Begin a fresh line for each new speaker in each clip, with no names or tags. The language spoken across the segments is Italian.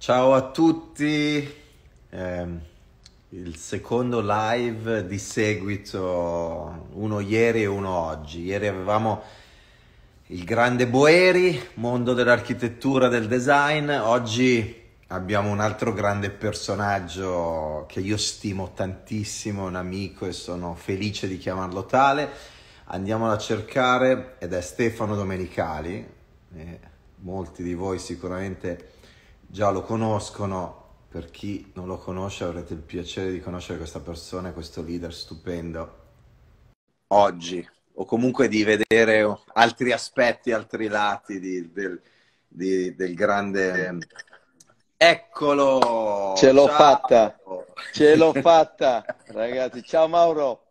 Ciao a tutti, eh, il secondo live di seguito, uno ieri e uno oggi. Ieri avevamo il grande Boeri, mondo dell'architettura, del design, oggi abbiamo un altro grande personaggio che io stimo tantissimo, un amico e sono felice di chiamarlo tale. Andiamolo a cercare ed è Stefano Domenicali. Eh, molti di voi sicuramente già lo conoscono, per chi non lo conosce avrete il piacere di conoscere questa persona, questo leader stupendo oggi, o comunque di vedere altri aspetti, altri lati di, del, di, del grande... Eccolo!
Ce l'ho ciao. fatta! Ce l'ho fatta, ragazzi. Ciao Mauro!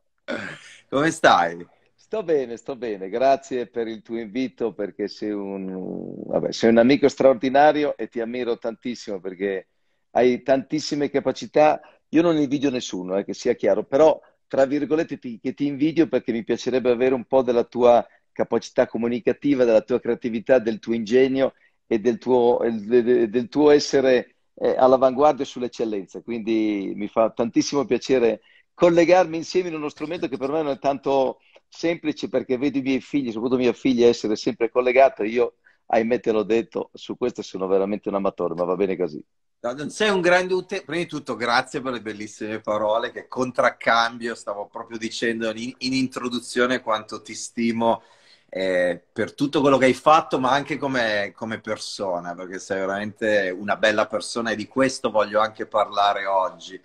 Come stai?
Sto bene, sto bene, grazie per il tuo invito perché sei un, vabbè, sei un amico straordinario e ti ammiro tantissimo perché hai tantissime capacità. Io non invidio nessuno, eh, che sia chiaro, però tra virgolette ti, che ti invidio perché mi piacerebbe avere un po' della tua capacità comunicativa, della tua creatività, del tuo ingegno e del tuo, del tuo essere eh, all'avanguardia sull'eccellenza. Quindi mi fa tantissimo piacere collegarmi insieme in uno strumento che per me non è tanto semplice perché vedo i miei figli, soprattutto mia figlia, essere sempre collegata. Io, ahimè, te l'ho detto, su questo sono veramente un amatore, ma va bene così.
No, non sei un grande utente. Prima di tutto, grazie per le bellissime parole che contraccambio. Stavo proprio dicendo in, in introduzione quanto ti stimo eh, per tutto quello che hai fatto, ma anche come, come, persona, perché sei veramente una bella persona e di questo voglio anche parlare oggi.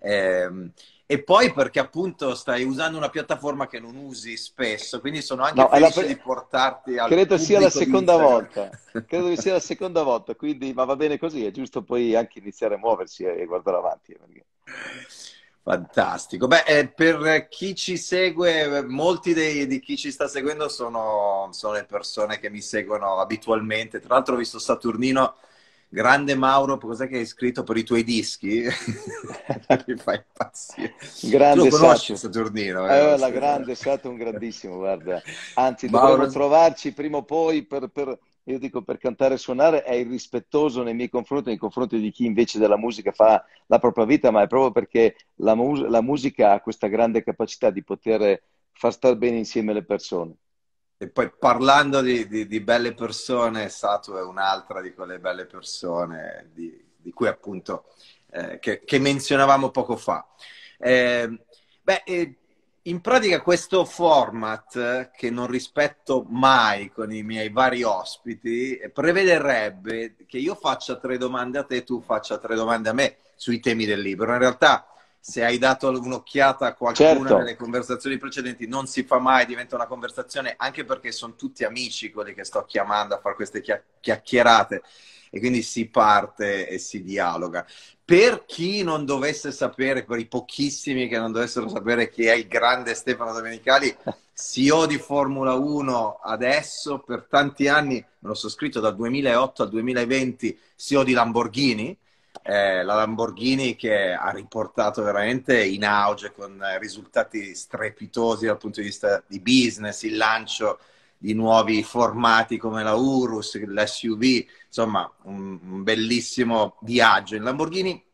Eh, e poi perché appunto stai usando una piattaforma che non usi spesso, quindi sono anche no, felice di portarti al
Credo sia la seconda volta, credo che sia la seconda volta, quindi ma va bene così, è giusto poi anche iniziare a muoversi e guardare avanti. Perché...
Fantastico. Beh, eh, per chi ci segue, molti dei, di chi ci sta seguendo sono, sono le persone che mi seguono abitualmente. Tra l'altro ho visto Saturnino Grande Mauro, cos'è che hai scritto per i tuoi dischi? Mi fai impazzire.
Grande tu
lo conosci Saturnino?
Eh, la grande, è stato un grandissimo, guarda. Anzi, Mauro... dovremmo trovarci prima o poi per, per, io dico per cantare e suonare, è irrispettoso nei miei confronti, nei confronti di chi invece della musica fa la propria vita, ma è proprio perché la, mus- la musica ha questa grande capacità di poter far star bene insieme le persone.
E poi parlando di, di, di, belle persone, Satu è un'altra di quelle belle persone di, di cui appunto eh, che, che, menzionavamo poco fa. Eh, beh, eh, in pratica questo format che non rispetto mai con i miei vari ospiti prevederebbe che io faccia tre domande a te e tu faccia tre domande a me sui temi del libro. In realtà se hai dato un'occhiata a qualcuna certo. nelle conversazioni precedenti, non si fa mai, diventa una conversazione, anche perché sono tutti amici quelli che sto chiamando a fare queste chiacchierate e quindi si parte e si dialoga. Per chi non dovesse sapere, per i pochissimi che non dovessero sapere chi è il grande Stefano Domenicali, CEO di Formula 1 adesso, per tanti anni, me lo so scritto dal 2008 al 2020, CEO di Lamborghini, eh, la Lamborghini che ha riportato veramente in auge con risultati strepitosi dal punto di vista di business, il lancio di nuovi formati come la Urus, l'SUV, insomma un, un bellissimo viaggio in Lamborghini.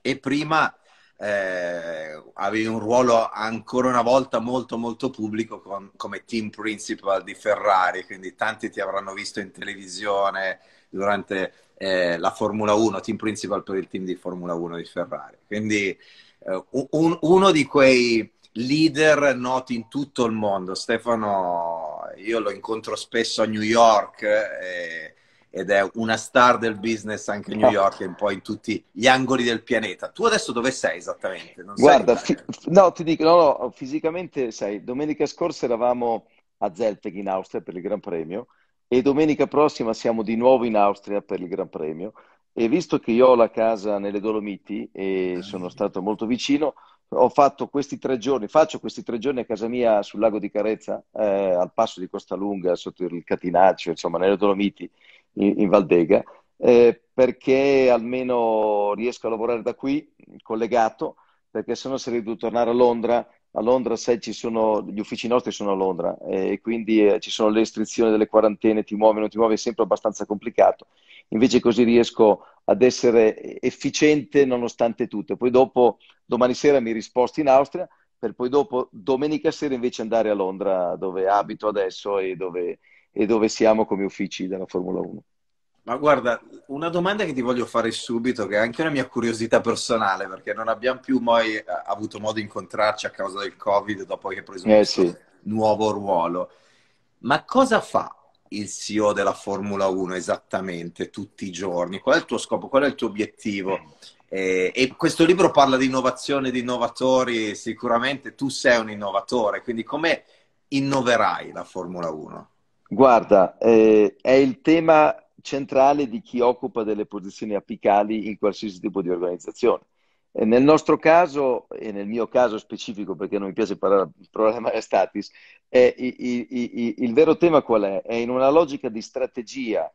E prima eh, avevi un ruolo ancora una volta molto molto pubblico con, come team principal di Ferrari, quindi tanti ti avranno visto in televisione durante eh, la Formula 1, team principal per il team di Formula 1 di Ferrari. Quindi eh, un, uno di quei leader noti in tutto il mondo. Stefano, io lo incontro spesso a New York eh, ed è una star del business anche a New York e un po' in tutti gli angoli del pianeta. Tu adesso dove sei esattamente?
Non Guarda, fi- no, ti dico, no, no, fisicamente sai, domenica scorsa eravamo a Zelteg in Austria per il Gran Premio e domenica prossima siamo di nuovo in Austria per il Gran Premio. E visto che io ho la casa nelle Dolomiti e sono stato molto vicino, ho fatto questi tre giorni, faccio questi tre giorni a casa mia sul lago di Carezza, eh, al passo di Costa Lunga, sotto il Catinaccio, insomma, nelle Dolomiti, in, in Valdega, eh, perché almeno riesco a lavorare da qui, collegato, perché se no sarei dovuto tornare a Londra a Londra, sai, ci sono, gli uffici nostri sono a Londra e quindi eh, ci sono le restrizioni delle quarantene, ti muovi, non ti muovi, è sempre abbastanza complicato. Invece così riesco ad essere efficiente nonostante tutto. Poi dopo, domani sera mi risposto in Austria, per poi dopo, domenica sera invece andare a Londra, dove abito adesso e dove, e dove siamo come uffici della Formula 1.
Ma guarda, una domanda che ti voglio fare subito, che è anche una mia curiosità personale, perché non abbiamo più mai eh, avuto modo di incontrarci a causa del Covid dopo che hai preso eh, sì. nuovo ruolo. Ma cosa fa il CEO della Formula 1 esattamente tutti i giorni? Qual è il tuo scopo? Qual è il tuo obiettivo? Eh, e questo libro parla di innovazione, di innovatori, sicuramente tu sei un innovatore, quindi come innoverai la Formula 1?
Guarda, eh, è il tema centrale di chi occupa delle posizioni apicali in qualsiasi tipo di organizzazione. E nel nostro caso, e nel mio caso specifico, perché non mi piace parlare di problema statis, è, il, il, il, vero tema qual è? È in una logica di strategia,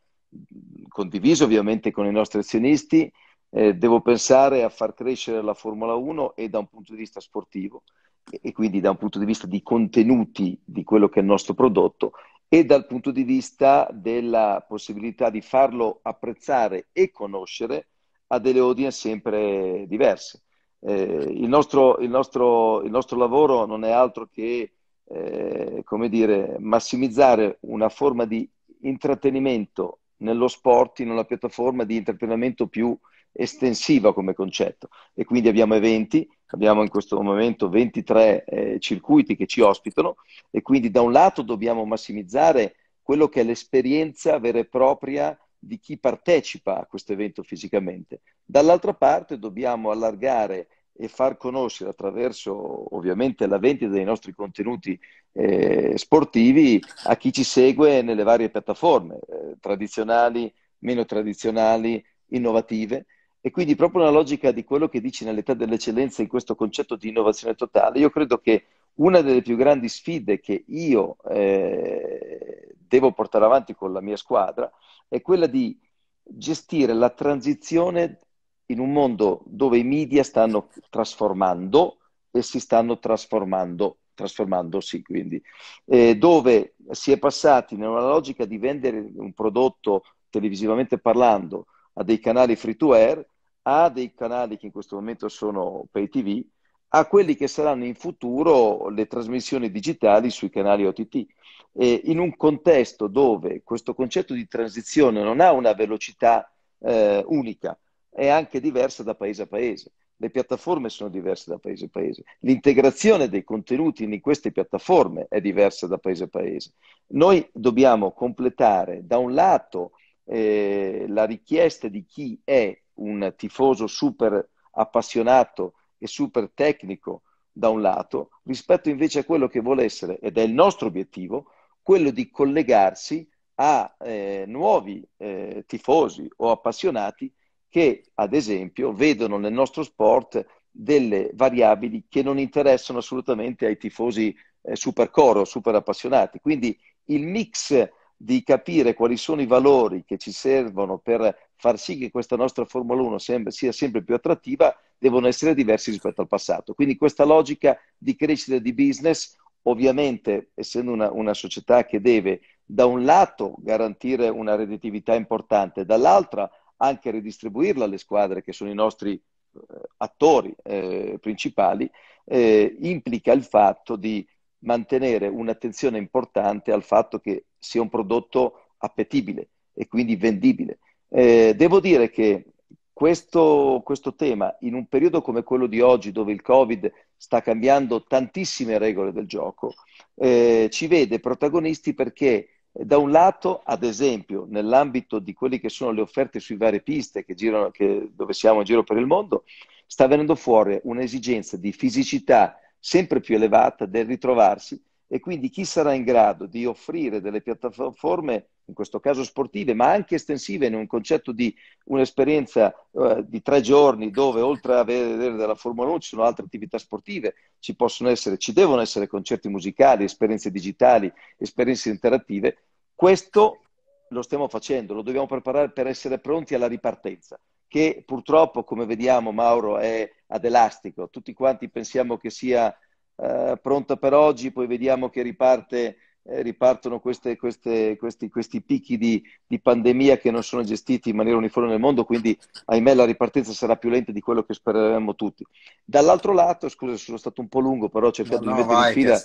condivisa ovviamente con i nostri azionisti, eh, devo pensare a far crescere la Formula 1 e da un punto di vista sportivo e quindi da un punto di vista di contenuti di quello che è il nostro prodotto e dal punto di vista della possibilità di farlo apprezzare e conoscere a delle audience sempre diverse. Eh, il, nostro, il, nostro, il, nostro, lavoro non è altro che, eh, come dire, massimizzare una forma di intrattenimento nello sport in una piattaforma di intrattenimento più estensiva come concetto. E quindi abbiamo eventi, abbiamo in questo momento 23 eh, circuiti che ci ospitano e quindi da un lato dobbiamo massimizzare quello che è l'esperienza vera e propria di chi partecipa a questo evento fisicamente, dall'altra parte dobbiamo allargare e far conoscere attraverso ovviamente la vendita dei nostri contenuti eh, sportivi a chi ci segue nelle varie piattaforme, eh, tradizionali, meno tradizionali, innovative e quindi proprio una logica di quello che dici nell'età dell'eccellenza in questo concetto di innovazione totale, io credo che una delle più grandi sfide che io eh, devo portare avanti con la mia squadra è quella di gestire la transizione in un mondo dove i media stanno trasformando e si stanno trasformando, trasformandosi quindi, eh, dove si è passati nella logica di vendere un prodotto televisivamente parlando a dei canali free to air, a dei canali che in questo momento sono pay TV, a quelli che saranno in futuro le trasmissioni digitali sui canali OTT. E in un contesto dove questo concetto di transizione non ha una velocità eh, unica, è anche diversa da paese a paese. Le piattaforme sono diverse da paese a paese. L'integrazione dei contenuti in queste piattaforme è diversa da paese a paese. Noi dobbiamo completare da un lato eh, la richiesta di chi è un tifoso super appassionato e super tecnico da un lato, rispetto invece a quello che vuole essere, ed è il nostro obiettivo, quello di collegarsi a eh, nuovi eh, tifosi o appassionati che, ad esempio, vedono nel nostro sport delle variabili che non interessano assolutamente ai tifosi eh, super coro, super appassionati. Quindi il mix di capire quali sono i valori che ci servono per far sì che questa nostra Formula 1 sia sempre più attrattiva, devono essere diversi rispetto al passato. Quindi questa logica di crescita di business, ovviamente essendo una, una società che deve da un lato garantire una redditività importante, dall'altra anche ridistribuirla alle squadre che sono i nostri eh, attori eh, principali, eh, implica il fatto di mantenere un'attenzione importante al fatto che sia un prodotto appetibile e quindi vendibile. Eh, devo dire che questo, questo, tema, in un periodo come quello di oggi, dove il Covid sta cambiando tantissime regole del gioco, eh, ci vede protagonisti perché da un lato, ad esempio, nell'ambito di quelle che sono le offerte sui varie piste che girano, che, dove siamo in giro per il mondo, sta venendo fuori un'esigenza di fisicità sempre più elevata del ritrovarsi e quindi chi sarà in grado di offrire delle piattaforme, in questo caso sportive, ma anche estensive in un concetto di un'esperienza uh, di tre giorni dove oltre a vedere della Formula 1 ci sono altre attività sportive, ci possono essere, ci devono essere concerti musicali, esperienze digitali, esperienze interattive, questo lo stiamo facendo, lo dobbiamo preparare per essere pronti alla ripartenza che purtroppo, come vediamo, Mauro, è ad elastico. Tutti quanti pensiamo che sia eh, pronta per oggi, poi vediamo che riparte eh, ripartono queste, queste, questi, questi, picchi di, di, pandemia che non sono gestiti in maniera uniforme nel mondo, quindi ahimè la ripartenza sarà più lenta di quello che spereremmo tutti. Dall'altro lato, scusa, sono stato un po' lungo, però ho cercato no, di mettere vai, in
fila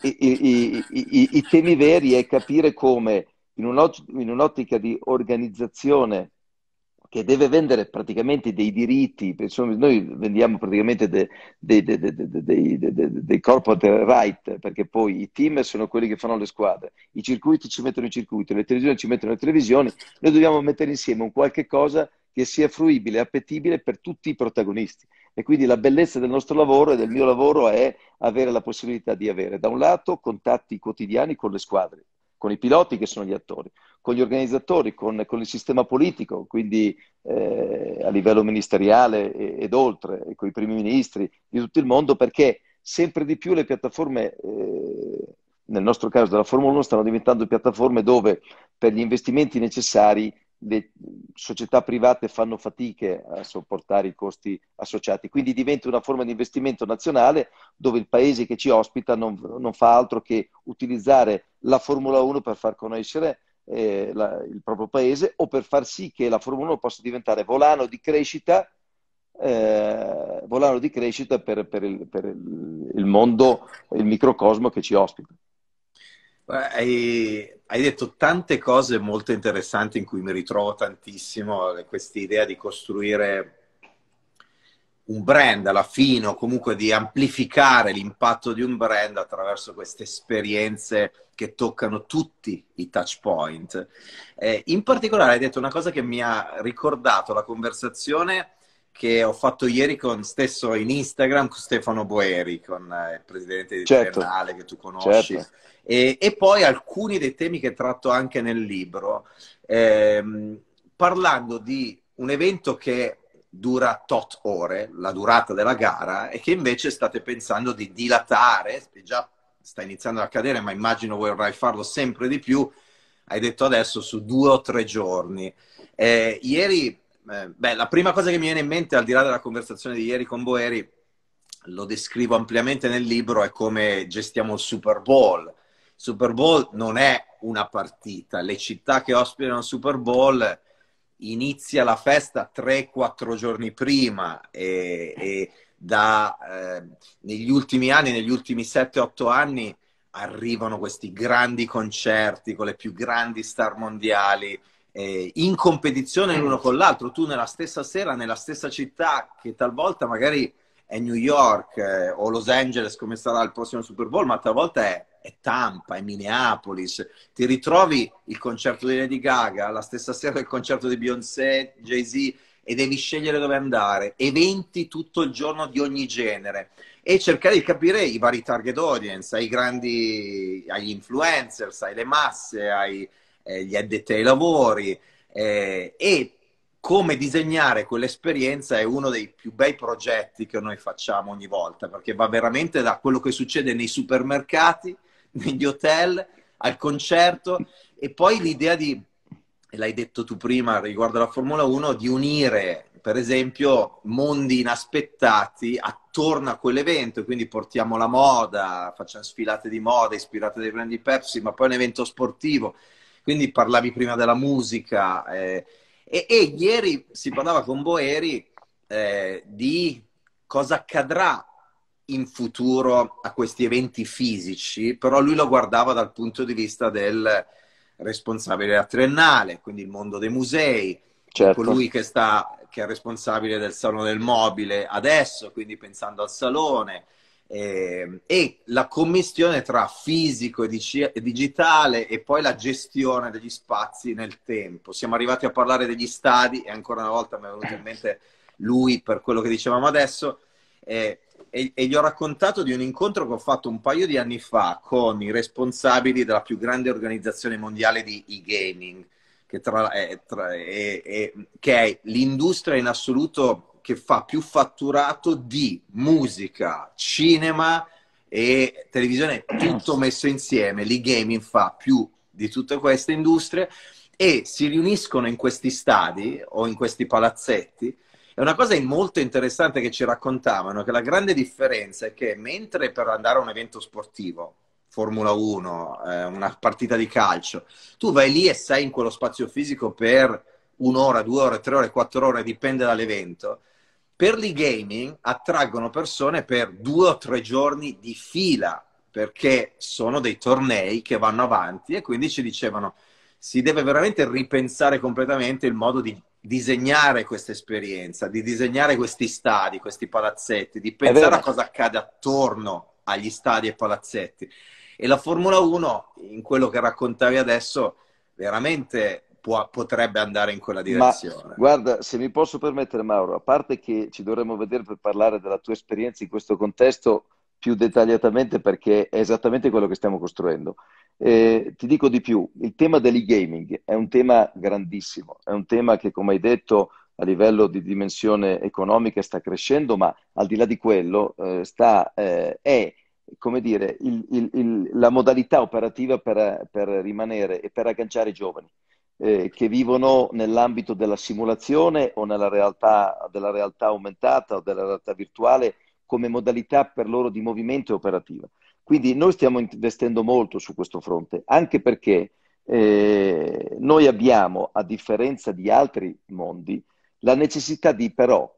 i, i, i, i, temi veri e capire come in, un'ottica di organizzazione che deve vendere praticamente dei diritti, noi vendiamo praticamente dei, dei, dei, dei, corporate right, perché poi i team sono quelli che fanno le squadre, i circuiti ci mettono i circuiti, le televisioni ci mettono le televisioni, noi dobbiamo mettere insieme un qualche cosa che sia fruibile, appetibile per tutti i protagonisti. E quindi la bellezza del nostro lavoro e del mio lavoro è avere la possibilità di avere, da un lato, contatti quotidiani con le squadre, con i piloti che sono gli attori, con gli organizzatori, con, con il sistema politico, quindi eh, a livello ministeriale ed, ed oltre, con i primi ministri di tutto il mondo, perché sempre di più le piattaforme, eh, nel nostro caso della Formula 1, stanno diventando piattaforme dove per gli investimenti necessari le società private fanno fatiche a sopportare i costi associati, quindi diventa una forma di investimento nazionale dove il paese che ci ospita non, non fa altro che utilizzare la Formula 1 per far conoscere eh, la, il proprio paese o per far sì che la Formula 1 possa diventare volano di crescita, eh, volano di crescita per, per, il, per il, mondo, il microcosmo che ci ospita.
Hai, hai, detto tante cose molto interessanti in cui mi ritrovo tantissimo, questa idea di costruire un brand alla fine o comunque di amplificare l'impatto di un brand attraverso queste esperienze che toccano tutti i touch point. Eh, in particolare hai detto una cosa che mi ha ricordato la conversazione che ho fatto ieri con stesso in Instagram con Stefano Boeri, con eh, il presidente di certo. Triennale che tu conosci. Certo. E, e, poi alcuni dei temi che tratto anche nel libro, ehm, parlando di un evento che dura tot ore, la durata della gara, e che invece state pensando di dilatare, già sta iniziando ad accadere, ma immagino vorrai farlo sempre di più, hai detto adesso su due o tre giorni. Eh, ieri, eh, beh, la prima cosa che mi viene in mente, al di là della conversazione di ieri con Boeri, lo descrivo ampiamente nel libro, è come gestiamo il Super Bowl. Super Bowl non è una partita, le città che ospitano il Super Bowl inizia la festa 3-4 giorni prima e, e da, eh, negli ultimi anni, negli ultimi 7-8 anni, arrivano questi grandi concerti con le più grandi star mondiali eh, in competizione l'uno con l'altro. Tu nella stessa sera, nella stessa città, che talvolta magari è New York eh, o Los Angeles come sarà il prossimo Super Bowl, ma talvolta è è Tampa, è Minneapolis, ti ritrovi il concerto di Lady Gaga, la stessa sera il concerto di Beyoncé, Jay-Z e devi scegliere dove andare, eventi tutto il giorno di ogni genere. E cercare di capire i vari target audience, ai grandi, agli influencers, alle masse, agli eh, addetti ai lavori eh, e come disegnare quell'esperienza è uno dei più bei progetti che noi facciamo ogni volta, perché va veramente da quello che succede nei supermercati negli hotel, al concerto. E poi l'idea di, l'hai detto tu prima riguardo alla Formula 1, di unire per esempio mondi inaspettati attorno a quell'evento, quindi portiamo la moda, facciamo sfilate di moda ispirate dai brand di Pepsi, ma poi un evento sportivo, quindi parlavi prima della musica eh, e, e, ieri si parlava con Boeri eh, di cosa accadrà in futuro a questi eventi fisici, però lui lo guardava dal punto di vista del responsabile della triennale, quindi il mondo dei musei, certo. colui che, sta, che è responsabile del salone del mobile adesso, quindi pensando al salone, eh, e la commissione tra fisico e, dici- e digitale e poi la gestione degli spazi nel tempo. Siamo arrivati a parlare degli stadi e ancora una volta mi è venuto in mente lui per quello che dicevamo adesso. Eh, e, e, gli ho raccontato di un incontro che ho fatto un paio di anni fa con i responsabili della più grande organizzazione mondiale di e-gaming, che, tra, è, tra, è, è, che è l'industria in assoluto che fa più fatturato di musica, cinema e televisione, tutto messo insieme. L'e-gaming fa più di tutte queste industrie e si riuniscono in questi stadi o in questi palazzetti è una cosa molto interessante che ci raccontavano, che la grande differenza è che mentre per andare a un evento sportivo, Formula 1, eh, una partita di calcio, tu vai lì e sei in quello spazio fisico per un'ora, due ore, tre ore, quattro ore, dipende dall'evento. Per l'e-gaming attraggono persone per due o tre giorni di fila, perché sono dei tornei che vanno avanti e quindi ci dicevano si deve veramente ripensare completamente il modo di disegnare questa esperienza, di disegnare questi stadi, questi palazzetti, di pensare a cosa accade attorno agli stadi e palazzetti. E la Formula 1, in quello che raccontavi adesso, veramente può, potrebbe andare in quella direzione.
Ma, guarda, se mi posso permettere, Mauro, a parte che ci dovremmo vedere per parlare della tua esperienza in questo contesto più dettagliatamente perché è esattamente quello che stiamo costruendo. Eh, ti dico di più, il tema dell'e-gaming è un tema grandissimo, è un tema che come hai detto a livello di dimensione economica sta crescendo, ma al di là di quello eh, sta, eh, è come dire, il, il, il, la modalità operativa per, per, rimanere e per agganciare i giovani eh, che vivono nell'ambito della simulazione o nella realtà, della realtà aumentata o della realtà virtuale come modalità per loro di movimento e operativa. Quindi noi stiamo investendo molto su questo fronte, anche perché eh, noi abbiamo, a differenza di altri mondi, la necessità di però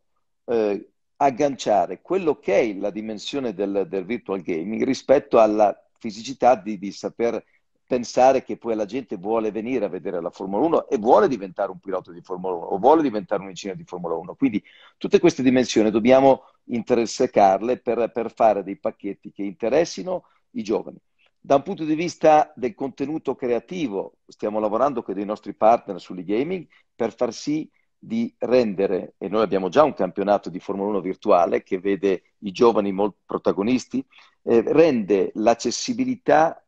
eh, agganciare quello che è la dimensione del, del virtual gaming rispetto alla fisicità di, di saper pensare che poi la gente vuole venire a vedere la Formula 1 e vuole diventare un pilota di Formula 1 o vuole diventare un ingegnere di Formula 1. Quindi tutte queste dimensioni dobbiamo intersecarle per, per fare dei pacchetti che interessino i giovani. Da un punto di vista del contenuto creativo, stiamo lavorando con dei nostri partner sull'e-gaming per far sì di rendere, e noi abbiamo già un campionato di Formula 1 virtuale che vede i giovani protagonisti, eh, rende l'accessibilità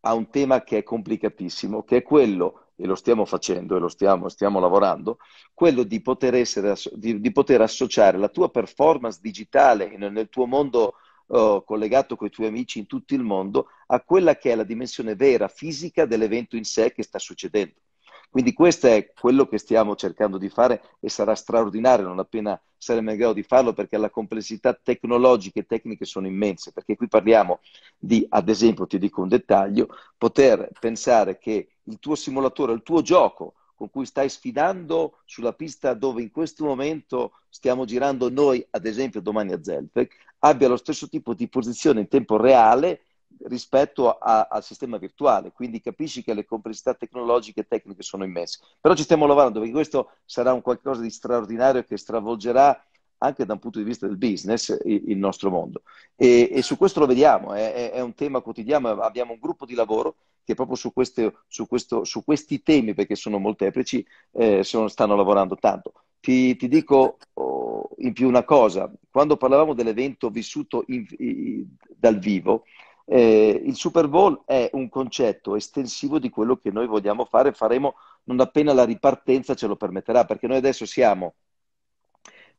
a un tema che è complicatissimo, che è quello, e lo stiamo facendo e lo stiamo, stiamo lavorando, quello di poter, essere, di, di poter, associare la tua performance digitale nel, nel tuo mondo uh, collegato con i tuoi amici in tutto il mondo a quella che è la dimensione vera, fisica dell'evento in sé che sta succedendo. Quindi questo è quello che stiamo cercando di fare e sarà straordinario non appena saremo in grado di farlo perché le complessità tecnologiche e tecniche sono immense, perché qui parliamo di, ad esempio, ti dico un dettaglio, poter pensare che il tuo simulatore, il tuo gioco con cui stai sfidando sulla pista dove in questo momento stiamo girando noi, ad esempio domani a Zeltec, abbia lo stesso tipo di posizione in tempo reale rispetto a, al sistema virtuale, quindi capisci che le complessità tecnologiche e tecniche sono immense. Però ci stiamo lavorando perché questo sarà un qualcosa di straordinario che stravolgerà anche da un punto di vista del business il, nostro mondo. E, e, su questo lo vediamo, è, è, un tema quotidiano, abbiamo un gruppo di lavoro che proprio su, queste, su, questo, su questi temi, perché sono molteplici, eh, sono, stanno lavorando tanto. Ti, ti dico oh, in più una cosa, quando parlavamo dell'evento vissuto in, in, dal vivo, eh, il Super Bowl è un concetto estensivo di quello che noi vogliamo fare, faremo non appena la ripartenza ce lo permetterà, perché noi adesso siamo,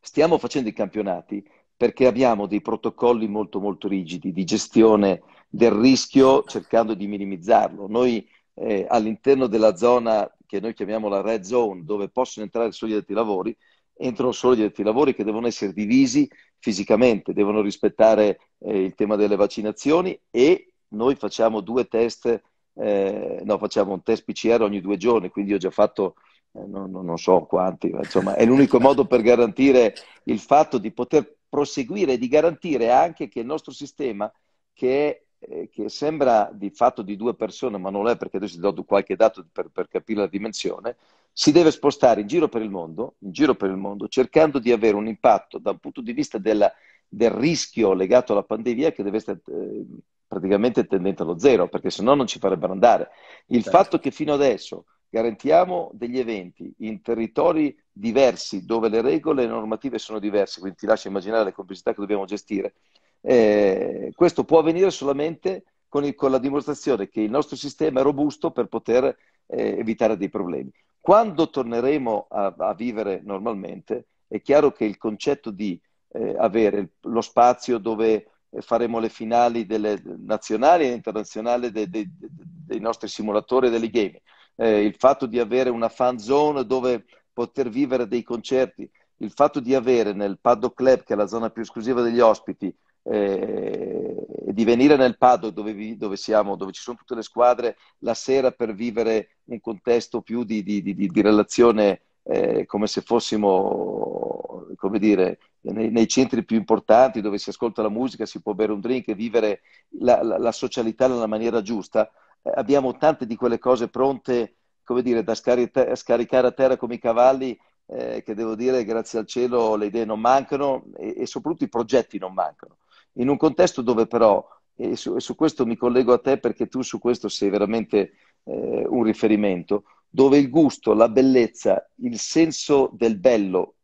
stiamo facendo i campionati perché abbiamo dei protocolli molto molto rigidi di gestione del rischio cercando di minimizzarlo. Noi eh, all'interno della zona che noi chiamiamo la red zone, dove possono entrare solo gli addetti lavori, entrano solo gli addetti lavori che devono essere divisi fisicamente, devono rispettare eh, il tema delle vaccinazioni e noi facciamo due test, eh, no, facciamo un test PCR ogni due giorni, quindi ho già fatto eh, non, non, so quanti, ma insomma è l'unico modo per garantire il fatto di poter proseguire e di garantire anche che il nostro sistema, che eh, che sembra di fatto di due persone, ma non è perché adesso ti do qualche dato per, per, capire la dimensione, si deve spostare in giro per il mondo, in giro per il mondo cercando di avere un impatto dal punto di vista della, del rischio legato alla pandemia che deve essere eh, praticamente tendente allo zero, perché se no non ci farebbero andare. Il certo. fatto che fino adesso garantiamo degli eventi in territori diversi dove le regole e le normative sono diverse, quindi ti lascio immaginare le complessità che dobbiamo gestire, eh, questo può avvenire solamente con, il, con, la dimostrazione che il nostro sistema è robusto per poter eh, evitare dei problemi. Quando torneremo a, a, vivere normalmente, è chiaro che il concetto di eh, avere lo spazio dove faremo le finali delle nazionali e internazionali de, de, de, dei nostri simulatori e delle game, eh, il fatto di avere una fan zone dove poter vivere dei concerti, il fatto di avere nel Paddock Club, che è la zona più esclusiva degli ospiti, eh, di venire nel paddock dove, dove, siamo, dove ci sono tutte le squadre, la sera per vivere un contesto più di, di, di, di relazione eh, come se fossimo, come dire, nei, nei, centri più importanti dove si ascolta la musica, si può bere un drink e vivere la, la, la socialità nella maniera giusta. Eh, abbiamo tante di quelle cose pronte, come dire, da scarica, scaricare a terra come i cavalli eh, che devo dire, grazie al cielo, le idee non mancano e, e, soprattutto i progetti non mancano. In un contesto dove però, e su, e su questo mi collego a te perché tu su questo sei veramente eh, un riferimento, dove il gusto, la bellezza, il senso del bello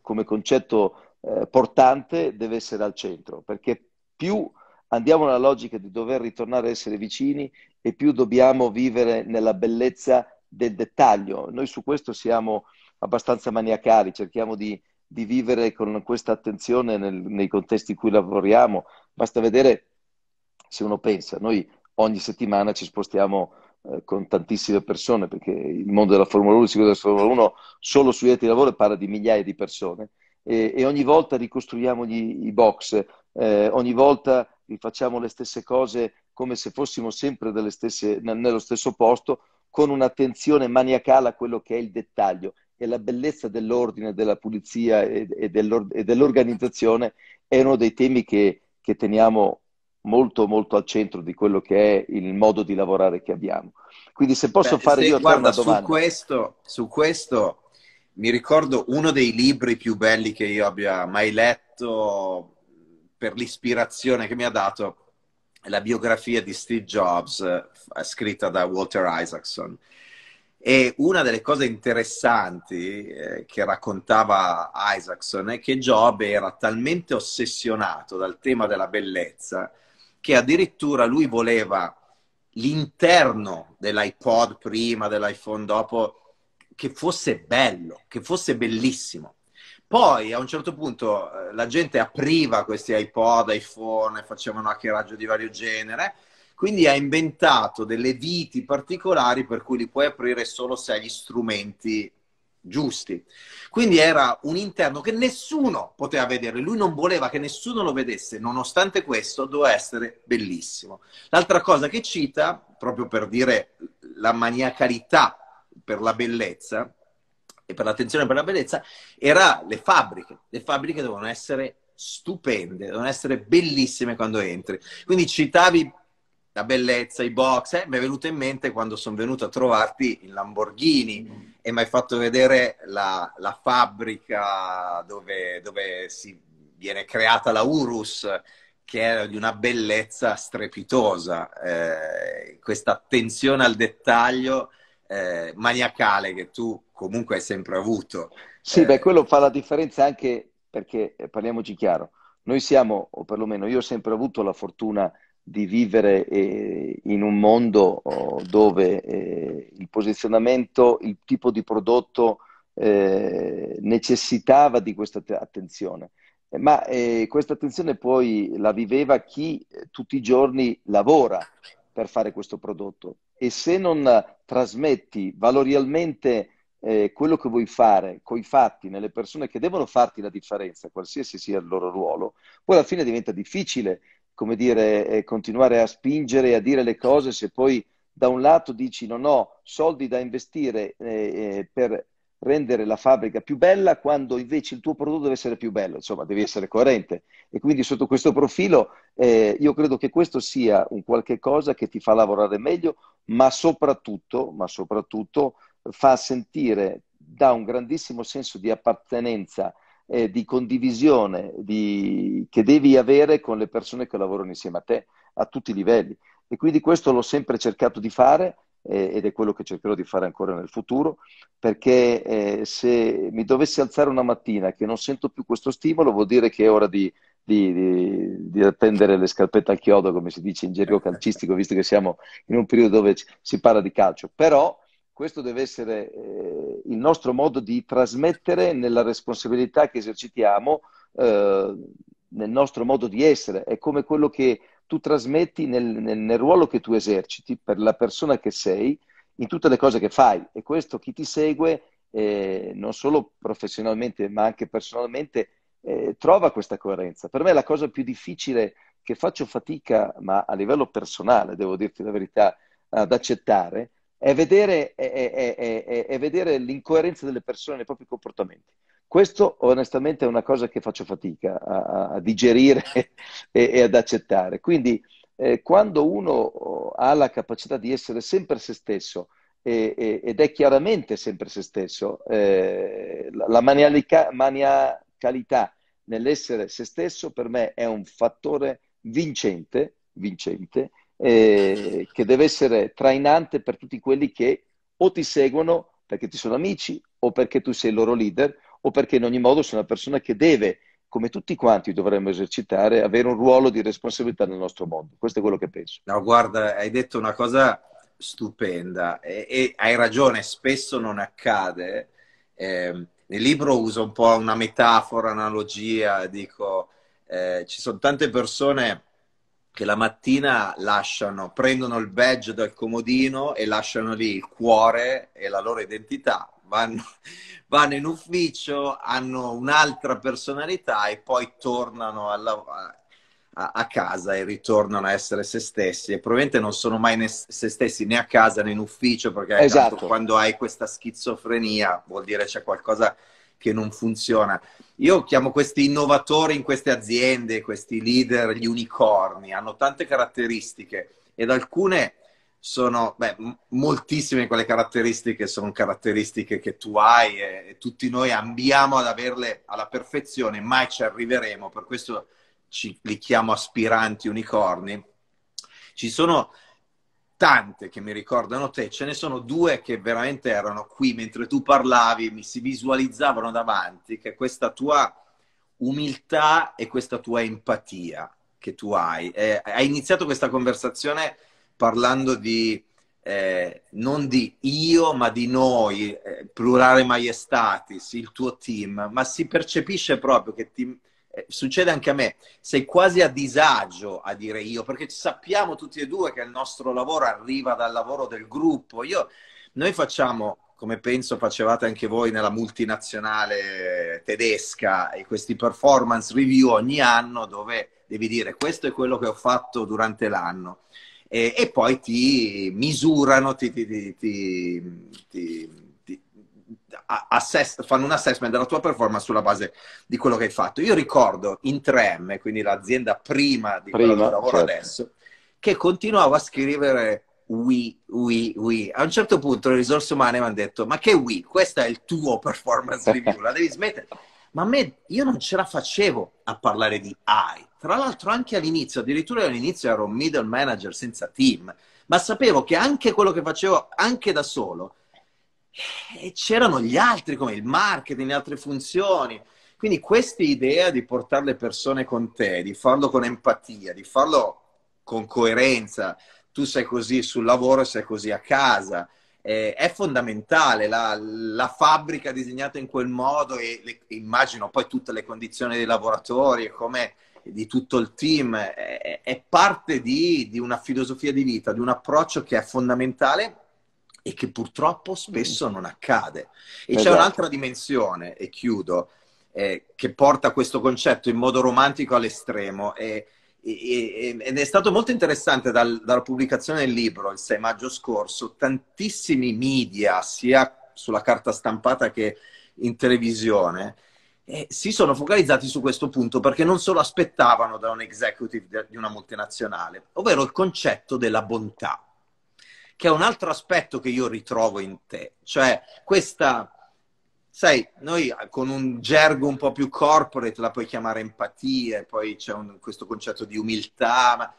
come concetto eh, portante deve essere al centro, perché più andiamo nella logica di dover ritornare a essere vicini e più dobbiamo vivere nella bellezza del dettaglio. Noi su questo siamo abbastanza maniacali, cerchiamo di, di vivere con questa attenzione nel, nei contesti in cui lavoriamo. Basta vedere se uno pensa, noi ogni settimana ci spostiamo eh, con tantissime persone, perché il mondo della Formula 1, il ciclo della Formula 1, solo sui letti di lavoro parla di migliaia di persone e, e ogni volta ricostruiamo gli, i box, eh, ogni volta rifacciamo le stesse cose come se fossimo sempre stesse, nello stesso posto, con un'attenzione maniacale a quello che è il dettaglio e la bellezza dell'ordine, della pulizia e, e, e dell'organizzazione è uno dei temi che, che, teniamo molto molto al centro di quello che è il modo di lavorare che abbiamo. Quindi se posso Beh, fare se, io
guarda,
una domanda.
Su questo, su questo mi ricordo uno dei libri più belli che io abbia mai letto per l'ispirazione che mi ha dato la biografia di Steve Jobs scritta da Walter Isaacson e una delle cose interessanti eh, che raccontava Isaacson è che Job era talmente ossessionato dal tema della bellezza che addirittura lui voleva l'interno dell'iPod prima, dell'iPhone dopo, che fosse bello, che fosse bellissimo. Poi a un certo punto eh, la gente apriva questi iPod, iPhone, facevano hackeraggio di vario genere quindi ha inventato delle viti particolari per cui li puoi aprire solo se hai gli strumenti giusti. Quindi era un interno che nessuno poteva vedere, lui non voleva che nessuno lo vedesse, nonostante questo doveva essere bellissimo. L'altra cosa che cita, proprio per dire la maniacalità per la bellezza e per l'attenzione per la bellezza, era le fabbriche. Le fabbriche devono essere stupende, devono essere bellissime quando entri. Quindi citavi la bellezza, i box. Eh? Mi è venuto in mente quando sono venuto a trovarti in Lamborghini mm. e mi hai fatto vedere la, la fabbrica dove, dove si viene creata la Urus, che era di una bellezza strepitosa. Eh, questa attenzione al dettaglio eh, maniacale che tu comunque hai sempre avuto.
Sì, beh, eh, quello fa la differenza anche perché, eh, parliamoci chiaro, noi siamo, o perlomeno io ho sempre avuto la fortuna di vivere eh, in un mondo oh, dove eh, il posizionamento, il tipo di prodotto eh, necessitava di questa attenzione. Ma eh, questa attenzione poi la viveva chi eh, tutti i giorni lavora per fare questo prodotto e se non trasmetti valorialmente eh, quello che vuoi fare coi fatti nelle persone che devono farti la differenza, qualsiasi sia il loro ruolo, poi alla fine diventa difficile come dire, eh, continuare a spingere e a dire le cose se poi da un lato dici non ho soldi da investire eh, eh, per rendere la fabbrica più bella quando invece il tuo prodotto deve essere più bello, insomma devi essere coerente. E quindi sotto questo profilo eh, io credo che questo sia un qualche cosa che ti fa lavorare meglio ma soprattutto, ma soprattutto fa sentire da un grandissimo senso di appartenenza eh, di condivisione di, che devi avere con le persone che lavorano insieme a te a tutti i livelli. E quindi questo l'ho sempre cercato di fare eh, ed è quello che cercherò di fare ancora nel futuro, perché eh, se mi dovessi alzare una mattina che non sento più questo stimolo, vuol dire che è ora di, di, di, di, attendere le scarpette al chiodo, come si dice in gergo calcistico, visto che siamo in un periodo dove si parla di calcio. Però questo deve essere eh, il nostro modo di trasmettere nella responsabilità che esercitiamo eh, nel nostro modo di essere. È come quello che tu trasmetti nel, nel, nel, ruolo che tu eserciti per la persona che sei in tutte le cose che fai. E questo chi ti segue eh, non solo professionalmente ma anche personalmente, eh, trova questa coerenza. Per me la cosa più difficile che faccio fatica, ma a livello personale, devo dirti la verità, ad accettare, è vedere, è, è, è vedere l'incoerenza delle persone nei propri comportamenti. Questo onestamente è una cosa che faccio fatica a, a digerire e, e, ad accettare. Quindi eh, quando uno ha la capacità di essere sempre se stesso e, e, ed è chiaramente sempre se stesso, eh, la maniaca, maniacalità nell'essere se stesso per me è un fattore vincente, vincente eh, che deve essere trainante per tutti quelli che o ti seguono perché ti sono amici o perché tu sei il loro leader o perché in ogni modo sei una persona che deve, come tutti quanti dovremmo esercitare, avere un ruolo di responsabilità nel nostro mondo. Questo è quello che penso.
No, guarda, hai detto una cosa stupenda e, e hai ragione, spesso non accade. Eh, nel libro uso un po' una metafora, analogia, dico, eh, ci sono tante persone che la mattina lasciano, prendono il badge dal comodino e lasciano lì il cuore e la loro identità. Vanno, vanno in ufficio, hanno un'altra personalità e poi tornano alla, a, a, casa e ritornano a essere se stessi. E probabilmente non sono mai ne, se stessi né a casa né in ufficio perché esatto. quando hai questa schizofrenia vuol dire c'è qualcosa che non funziona. Io chiamo questi innovatori in queste aziende, questi leader, gli unicorni, hanno tante caratteristiche ed alcune sono, beh, moltissime quelle caratteristiche sono caratteristiche che tu hai e, e, tutti noi ambiamo ad averle alla perfezione, mai ci arriveremo, per questo ci, li chiamo aspiranti unicorni. Ci sono tante che mi ricordano te, ce ne sono due che veramente erano qui mentre tu parlavi, mi si visualizzavano davanti, che questa tua umiltà e questa tua empatia che tu hai. Eh, hai iniziato questa conversazione parlando di eh, non di io, ma di noi, eh, plurale maiestatis, il tuo team, ma si percepisce proprio che ti, succede anche a me, sei quasi a disagio a dire io, perché sappiamo tutti e due che il nostro lavoro arriva dal lavoro del gruppo. Io, noi facciamo, come penso facevate anche voi nella multinazionale tedesca, questi performance review ogni anno dove devi dire questo è quello che ho fatto durante l'anno. E, e poi ti misurano, ti, ti, ti assess- fanno un assessment della tua performance sulla base di quello che hai fatto. Io ricordo in 3M, quindi l'azienda prima di prima, quello che lavoro certo. adesso, che continuavo a scrivere we, we, we. A un certo punto le risorse umane mi hanno detto, ma che we? Questo è il tuo performance review, la devi smettere. Ma a me, io non ce la facevo a parlare di I. Tra l'altro anche all'inizio, addirittura all'inizio ero un middle manager senza team, ma sapevo che anche quello che facevo anche da solo e c'erano gli altri come il marketing, altre funzioni. Quindi questa idea di portare le persone con te, di farlo con empatia, di farlo con coerenza, tu sei così sul lavoro e sei così a casa, eh, è fondamentale. La, la, fabbrica disegnata in quel modo e le, immagino poi tutte le condizioni dei lavoratori e come di tutto il team, è, è parte di, di una filosofia di vita, di un approccio che è fondamentale e che purtroppo spesso non accade. E esatto. c'è un'altra dimensione, e chiudo, eh, che porta questo concetto in modo romantico all'estremo. E, e, ed è stato molto interessante dal, dalla pubblicazione del libro il 6 maggio scorso, tantissimi media, sia sulla carta stampata che in televisione, eh, si sono focalizzati su questo punto perché non se lo aspettavano da un executive di una multinazionale, ovvero il concetto della bontà che è un altro aspetto che io ritrovo in te, cioè questa, sai, noi con un gergo un po' più corporate la puoi chiamare empatia, poi c'è un, questo concetto di umiltà, ma,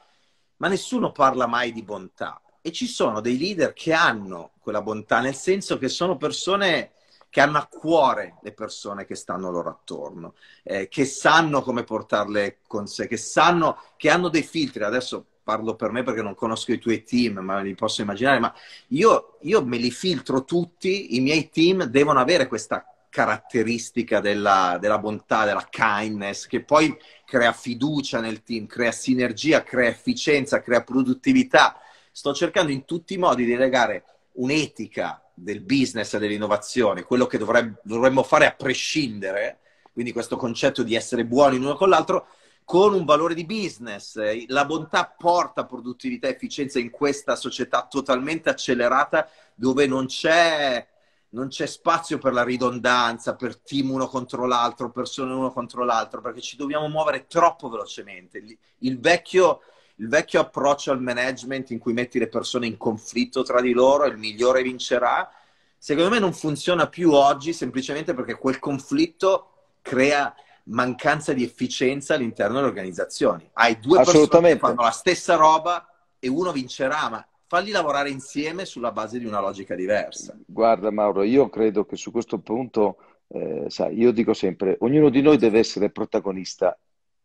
ma nessuno parla mai di bontà. E ci sono dei leader che hanno quella bontà, nel senso che sono persone che hanno a cuore le persone che stanno loro attorno, eh, che sanno come portarle con sé, che sanno che hanno dei filtri. Adesso parlo per me perché non conosco i tuoi team, ma li posso immaginare, ma io, io me li filtro tutti, i miei team devono avere questa caratteristica della, della, bontà, della kindness, che poi crea fiducia nel team, crea sinergia, crea efficienza, crea produttività. Sto cercando in tutti i modi di legare un'etica del business e dell'innovazione, quello che dovremmo fare a prescindere, quindi questo concetto di essere buoni l'uno con l'altro, con un valore di business. La bontà porta produttività e efficienza in questa società totalmente accelerata dove non c'è non c'è spazio per la ridondanza, per team uno contro l'altro, persone uno contro l'altro, perché ci dobbiamo muovere troppo velocemente. Il vecchio, il vecchio approccio al management in cui metti le persone in conflitto tra di loro e il migliore vincerà, secondo me non funziona più oggi semplicemente perché quel conflitto crea mancanza di efficienza all'interno delle organizzazioni. Hai due persone che fanno la stessa roba e uno vincerà, ma falli lavorare insieme sulla base di una logica diversa.
Guarda Mauro, io credo che su questo punto, eh, sai, io dico sempre, ognuno di noi deve essere protagonista,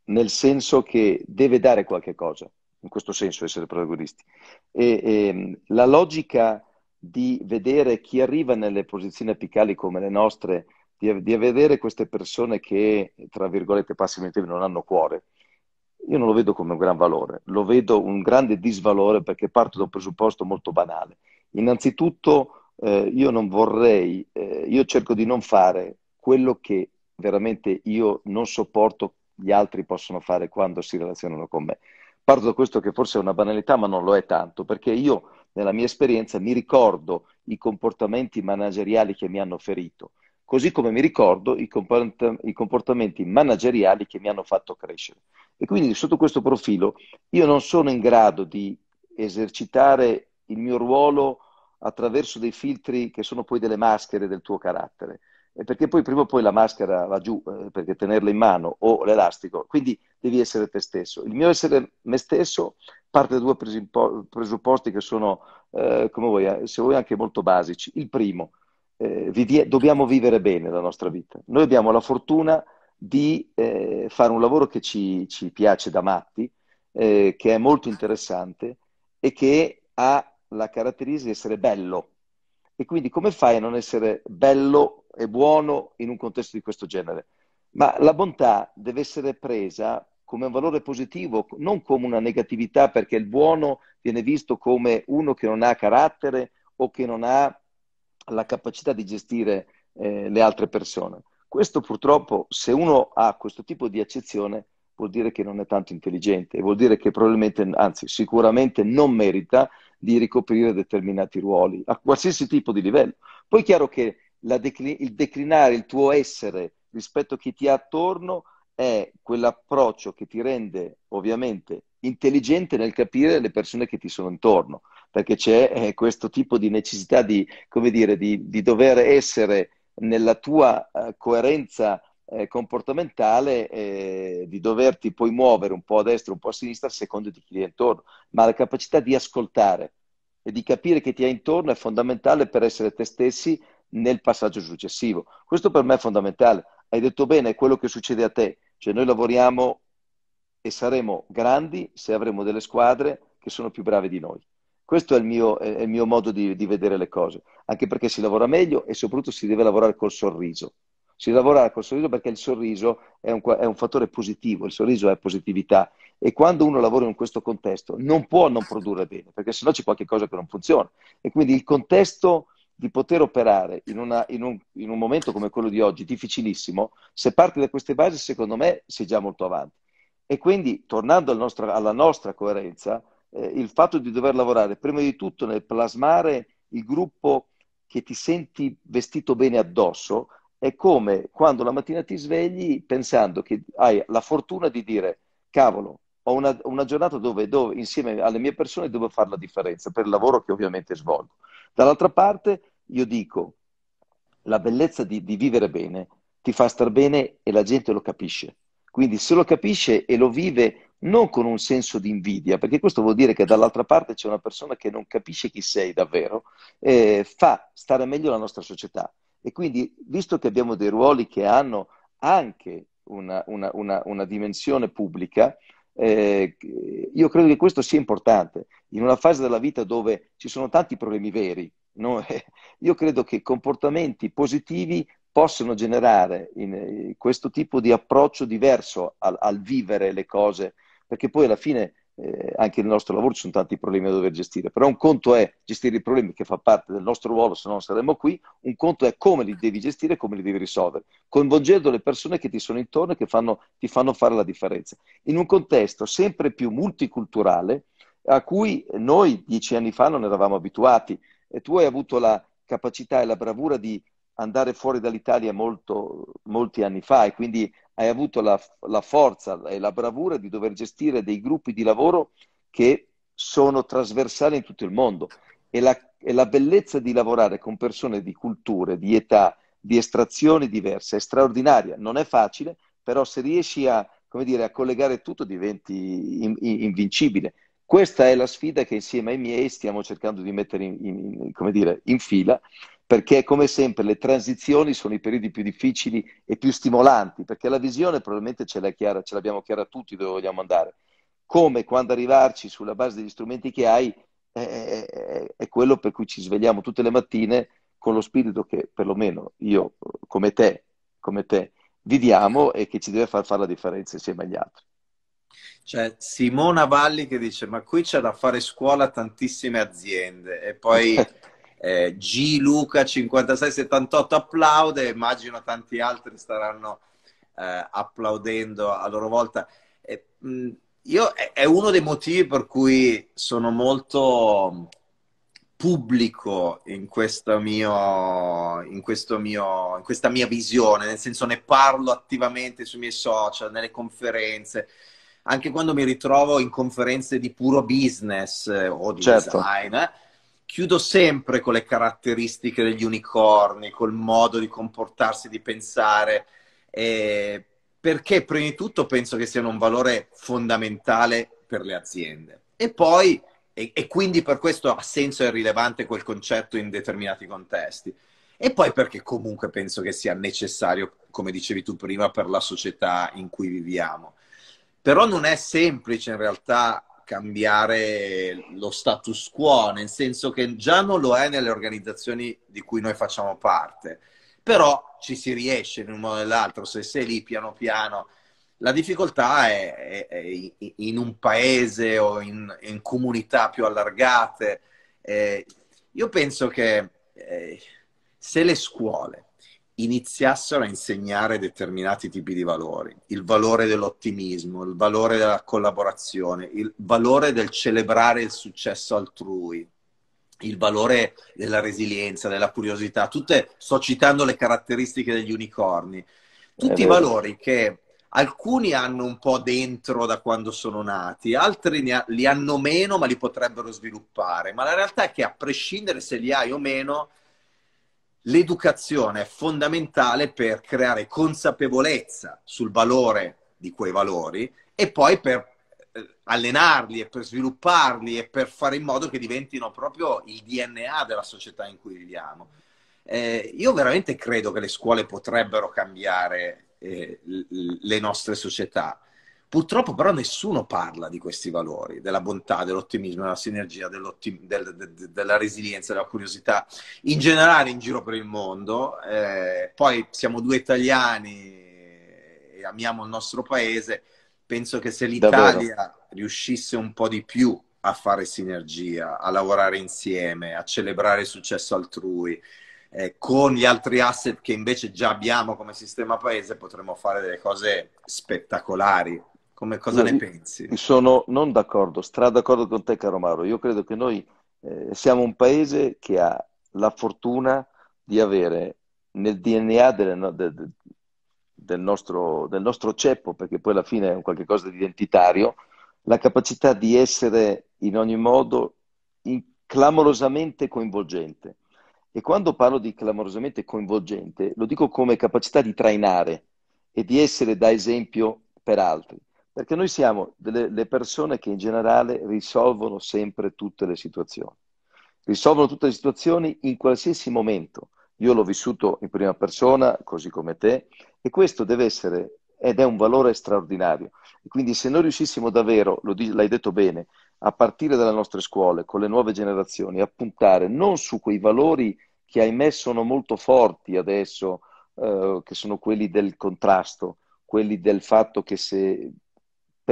nel senso che deve dare qualche cosa, in questo senso essere protagonisti. E, e la logica di vedere chi arriva nelle posizioni apicali come le nostre, di, di vedere queste persone che, tra virgolette, passimi non hanno cuore, io non lo vedo come un gran valore, lo vedo un grande disvalore perché parto da un presupposto molto banale. Innanzitutto eh, io non vorrei, eh, io cerco di non fare quello che veramente io non sopporto gli altri possono fare quando si relazionano con me. Parto da questo che forse è una banalità, ma non lo è tanto, perché io nella mia esperienza mi ricordo i comportamenti manageriali che mi hanno ferito, così come mi ricordo i, comport- i comportamenti manageriali che mi hanno fatto crescere. E quindi sotto questo profilo io non sono in grado di esercitare il mio ruolo attraverso dei filtri che sono poi delle maschere del tuo carattere. E perché poi prima o poi la maschera va giù, eh, perché tenerla in mano o l'elastico, quindi devi essere te stesso. Il mio essere me stesso parte da due presupposti che sono, eh, come vuoi, se vuoi anche molto basici. Il primo, eh, vivi- dobbiamo vivere bene la nostra vita. Noi abbiamo la fortuna di eh, fare un lavoro che ci, ci piace da matti, eh, che è molto interessante e che ha la caratteristica di essere bello. E quindi come fai a non essere bello e buono in un contesto di questo genere? Ma la bontà deve essere presa come un valore positivo, non come una negatività, perché il buono viene visto come uno che non ha carattere o che non ha la capacità di gestire eh, le altre persone. Questo purtroppo, se uno ha questo tipo di accezione, vuol dire che non è tanto intelligente e vuol dire che probabilmente, anzi sicuramente non merita di ricoprire determinati ruoli a qualsiasi tipo di livello. Poi è chiaro che declin- il declinare il tuo essere rispetto a chi ti ha attorno è quell'approccio che ti rende ovviamente intelligente nel capire le persone che ti sono intorno, perché c'è eh, questo tipo di necessità di, come dire, di, di dover essere nella tua eh, coerenza eh, comportamentale eh, di doverti poi muovere un po' a destra, un po' a sinistra, secondo di chi è intorno, ma la capacità di ascoltare e di capire che ti hai intorno è fondamentale per essere te stessi nel passaggio successivo. Questo per me è fondamentale. Hai detto bene, è quello che succede a te, cioè noi lavoriamo e saremo grandi se avremo delle squadre che sono più brave di noi. Questo è il mio, è il mio modo di, di, vedere le cose, anche perché si lavora meglio e soprattutto si deve lavorare col sorriso. Si deve lavorare col sorriso perché il sorriso è un, è un fattore positivo, il sorriso è positività e quando uno lavora in questo contesto non può non produrre bene, perché sennò c'è qualcosa che non funziona. E quindi il contesto di poter operare in, una, in, un, in, un, momento come quello di oggi, difficilissimo, se parti da queste basi, secondo me sei già molto avanti. E quindi, tornando al nostro, alla nostra coerenza, eh, il fatto di dover lavorare prima di tutto nel plasmare il gruppo che ti senti vestito bene addosso è come quando la mattina ti svegli pensando che hai la fortuna di dire cavolo, ho una, una giornata dove, dove, insieme alle mie persone devo fare la differenza per il lavoro che ovviamente svolgo. Dall'altra parte io dico la bellezza di, di vivere bene ti fa star bene e la gente lo capisce. Quindi se lo capisce e lo vive non con un senso di invidia, perché questo vuol dire che dall'altra parte c'è una persona che non capisce chi sei davvero, eh, fa stare meglio la nostra società. E quindi, visto che abbiamo dei ruoli che hanno anche una, una, una, una dimensione pubblica, eh, io credo che questo sia importante. In una fase della vita dove ci sono tanti problemi veri, no? io credo che comportamenti positivi possono generare in questo tipo di approccio diverso al, al vivere le cose perché poi alla fine eh, anche nel nostro lavoro ci sono tanti problemi da dover gestire, però un conto è gestire i problemi che fa parte del nostro ruolo, se no non saremmo qui, un conto è come li devi gestire e come li devi risolvere, coinvolgendo le persone che ti sono intorno e che fanno, ti fanno fare la differenza. In un contesto sempre più multiculturale, a cui noi dieci anni fa non eravamo abituati, e tu hai avuto la capacità e la bravura di andare fuori dall'Italia molto, molti anni fa e quindi hai avuto la, la, forza e la bravura di dover gestire dei gruppi di lavoro che sono trasversali in tutto il mondo e la, e la bellezza di lavorare con persone di culture, di età, di estrazioni diverse è straordinaria. Non è facile, però se riesci a, dire, a collegare tutto diventi in, in, invincibile. Questa è la sfida che insieme ai miei stiamo cercando di mettere in, in, dire, in fila perché come sempre le transizioni sono i periodi più difficili e più stimolanti, perché la visione probabilmente ce, chiara, ce l'abbiamo chiara tutti dove vogliamo andare. Come quando arrivarci sulla base degli strumenti che hai è, è, è quello per cui ci svegliamo tutte le mattine con lo spirito che perlomeno io, come te, come te viviamo e che ci deve far fare la differenza insieme agli altri.
C'è Simona Valli che dice: Ma qui c'è da fare scuola a tantissime aziende. E poi eh, G Luca 5678 applaude, immagino tanti altri staranno eh, applaudendo a loro volta. Eh, mh, io, è uno dei motivi per cui sono molto pubblico in, mio, in, questo mio, in questa mia visione, nel senso ne parlo attivamente sui miei social, nelle conferenze, anche quando mi ritrovo in conferenze di puro business eh, o di certo. design, eh, chiudo sempre con le caratteristiche degli unicorni, col modo di comportarsi, di pensare, eh, perché prima di tutto penso che siano un valore fondamentale per le aziende. E poi, e, e quindi per questo ha senso e rilevante quel concetto in determinati contesti. E poi perché comunque penso che sia necessario, come dicevi tu prima, per la società in cui viviamo. Però non è semplice in realtà cambiare lo status quo, nel senso che già non lo è nelle organizzazioni di cui noi facciamo parte, però ci si riesce in un modo o nell'altro, se sei lì piano piano. La difficoltà è, è, è in un paese o in, in comunità più allargate. Eh, io penso che eh, se le scuole iniziassero a insegnare determinati tipi di valori, il valore dell'ottimismo, il valore della collaborazione, il valore del celebrare il successo altrui, il valore della resilienza, della curiosità, tutte, sto citando le caratteristiche degli unicorni, tutti i valori che alcuni hanno un po' dentro da quando sono nati, altri li hanno meno ma li potrebbero sviluppare, ma la realtà è che a prescindere se li hai o meno, l'educazione è fondamentale per creare consapevolezza sul valore di quei valori e poi per eh, allenarli e per svilupparli e per fare in modo che diventino proprio il DNA della società in cui viviamo. Eh, io veramente credo che le scuole potrebbero cambiare eh, le nostre società Purtroppo però nessuno parla di questi valori, della bontà, dell'ottimismo, della sinergia, del, de, della resilienza, della curiosità, in generale in giro per il mondo. Eh, poi siamo due italiani e amiamo il nostro paese. Penso che se l'Italia Davvero. riuscisse un po' di più a fare sinergia, a lavorare insieme, a celebrare il successo altrui, eh, con gli altri asset che invece già abbiamo come sistema paese, potremmo fare delle cose spettacolari come cosa ne pensi?
Sono non d'accordo, stra d'accordo con te, caro Mauro. Io credo che noi eh, siamo un paese che ha la fortuna di avere nel DNA del, del, del, nostro, del nostro ceppo, perché poi alla fine è un qualche cosa di identitario, la capacità di essere in ogni modo in, clamorosamente coinvolgente. E quando parlo di clamorosamente coinvolgente, lo dico come capacità di trainare e di essere da esempio per altri. Perché noi siamo delle persone che in generale risolvono sempre tutte le situazioni. Risolvono tutte le situazioni in qualsiasi momento. Io l'ho vissuto in prima persona, così come te, e questo deve essere ed è un valore straordinario. Quindi se noi riuscissimo davvero, l'hai detto bene, a partire dalle nostre scuole, con le nuove generazioni, a puntare non su quei valori che ahimè sono molto forti adesso, eh, che sono quelli del contrasto, quelli del fatto che se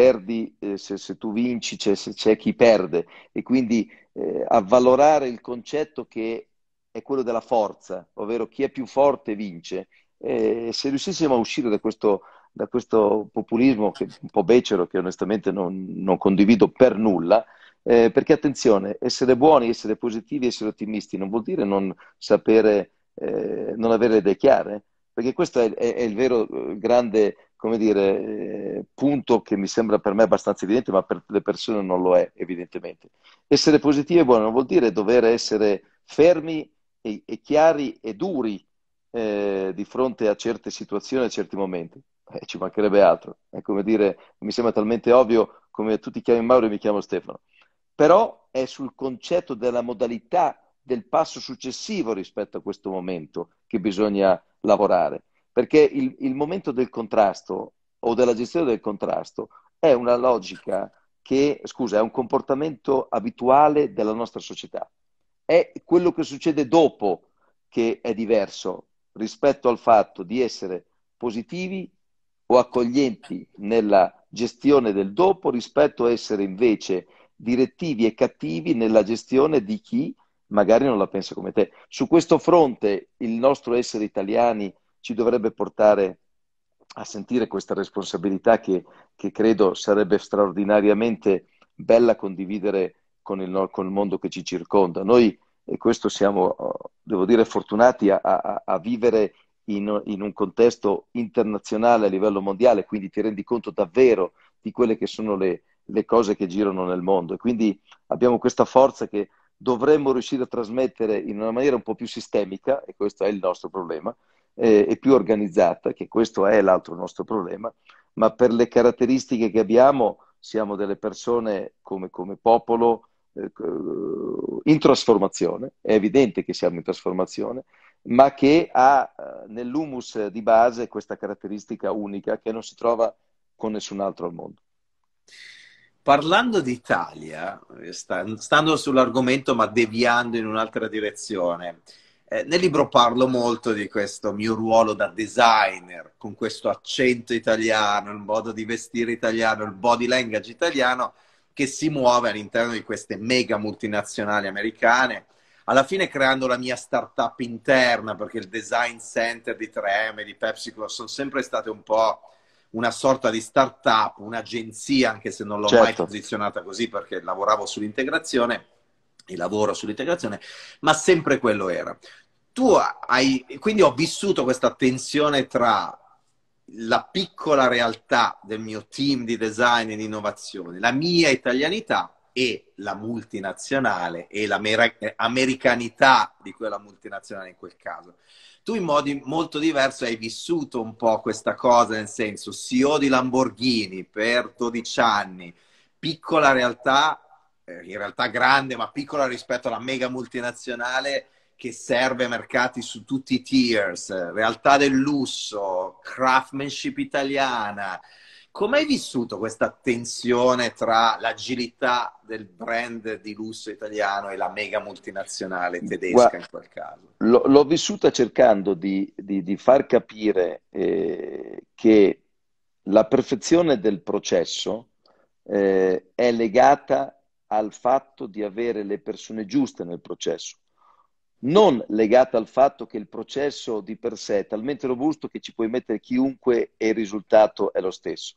perdi, eh, se, se, tu vinci, c'è, c'è, chi perde e quindi eh, avvalorare il concetto che è quello della forza, ovvero chi è più forte vince. Eh, se riuscissimo a uscire da questo, da questo populismo che, un po' becero, che onestamente non, non condivido per nulla, eh, perché attenzione, essere buoni, essere positivi, essere ottimisti non vuol dire non sapere, eh, non avere idee chiare, perché questo è, è, è il vero eh, grande come dire, eh, punto che mi sembra per me abbastanza evidente, ma per le persone non lo è, evidentemente. Essere positivi e buoni non vuol dire dover essere fermi e, e chiari e duri eh, di fronte a certe situazioni, a certi momenti. Eh, ci mancherebbe altro. È come dire, mi sembra talmente ovvio come tu ti chiami Mauro e mi chiamo Stefano. Però è sul concetto della modalità del passo successivo rispetto a questo momento che bisogna lavorare perché il, il momento del contrasto o della gestione del contrasto è una logica che, scusa, è un comportamento abituale della nostra società. È quello che succede dopo che è diverso rispetto al fatto di essere positivi o accoglienti nella gestione del dopo rispetto a essere invece direttivi e cattivi nella gestione di chi magari non la pensa come te. Su questo fronte il nostro essere italiani ci dovrebbe portare a sentire questa responsabilità che, che credo sarebbe straordinariamente bella condividere con il, con il, mondo che ci circonda. Noi, e questo siamo, devo dire, fortunati a, a, a vivere in, in, un contesto internazionale a livello mondiale, quindi ti rendi conto davvero di quelle che sono le, le cose che girano nel mondo. E quindi abbiamo questa forza che dovremmo riuscire a trasmettere in una maniera un po' più sistemica, e questo è il nostro problema, eh, e più organizzata, che questo è l'altro nostro problema, ma per le caratteristiche che abbiamo siamo delle persone come, come popolo eh, in trasformazione, è evidente che siamo in trasformazione, ma che ha eh, nell'humus di base questa caratteristica unica che non si trova con nessun altro al mondo.
Parlando d'Italia, stando sull'argomento ma deviando in un'altra direzione, eh, nel libro parlo molto di questo mio ruolo da designer, con questo accento italiano, il modo di vestire italiano, il body language italiano, che si muove all'interno di queste mega multinazionali americane, alla fine creando la mia startup interna, perché il design center di 3M, di PepsiCo, sono sempre state un po' una sorta di startup, un'agenzia, anche se non l'ho certo. mai posizionata così perché lavoravo sull'integrazione e lavoro sull'integrazione, ma sempre quello era tu hai, quindi ho vissuto questa tensione tra la piccola realtà del mio team di design e di innovazione, la mia italianità e la multinazionale e l'americanità di quella multinazionale in quel caso. Tu in modi molto diversi hai vissuto un po' questa cosa, nel senso CEO di Lamborghini per 12 anni, piccola realtà, in realtà grande, ma piccola rispetto alla mega multinazionale che serve mercati su tutti i tiers, realtà del lusso, craftsmanship italiana. Come hai vissuto questa tensione tra l'agilità del brand di lusso italiano e la mega multinazionale tedesca Guarda, in quel caso?
L'ho, l'ho vissuta cercando di, di, di far capire eh, che la perfezione del processo eh, è legata al fatto di avere le persone giuste nel processo non legata al fatto che il processo di per sé è talmente robusto che ci puoi mettere chiunque e il risultato è lo stesso.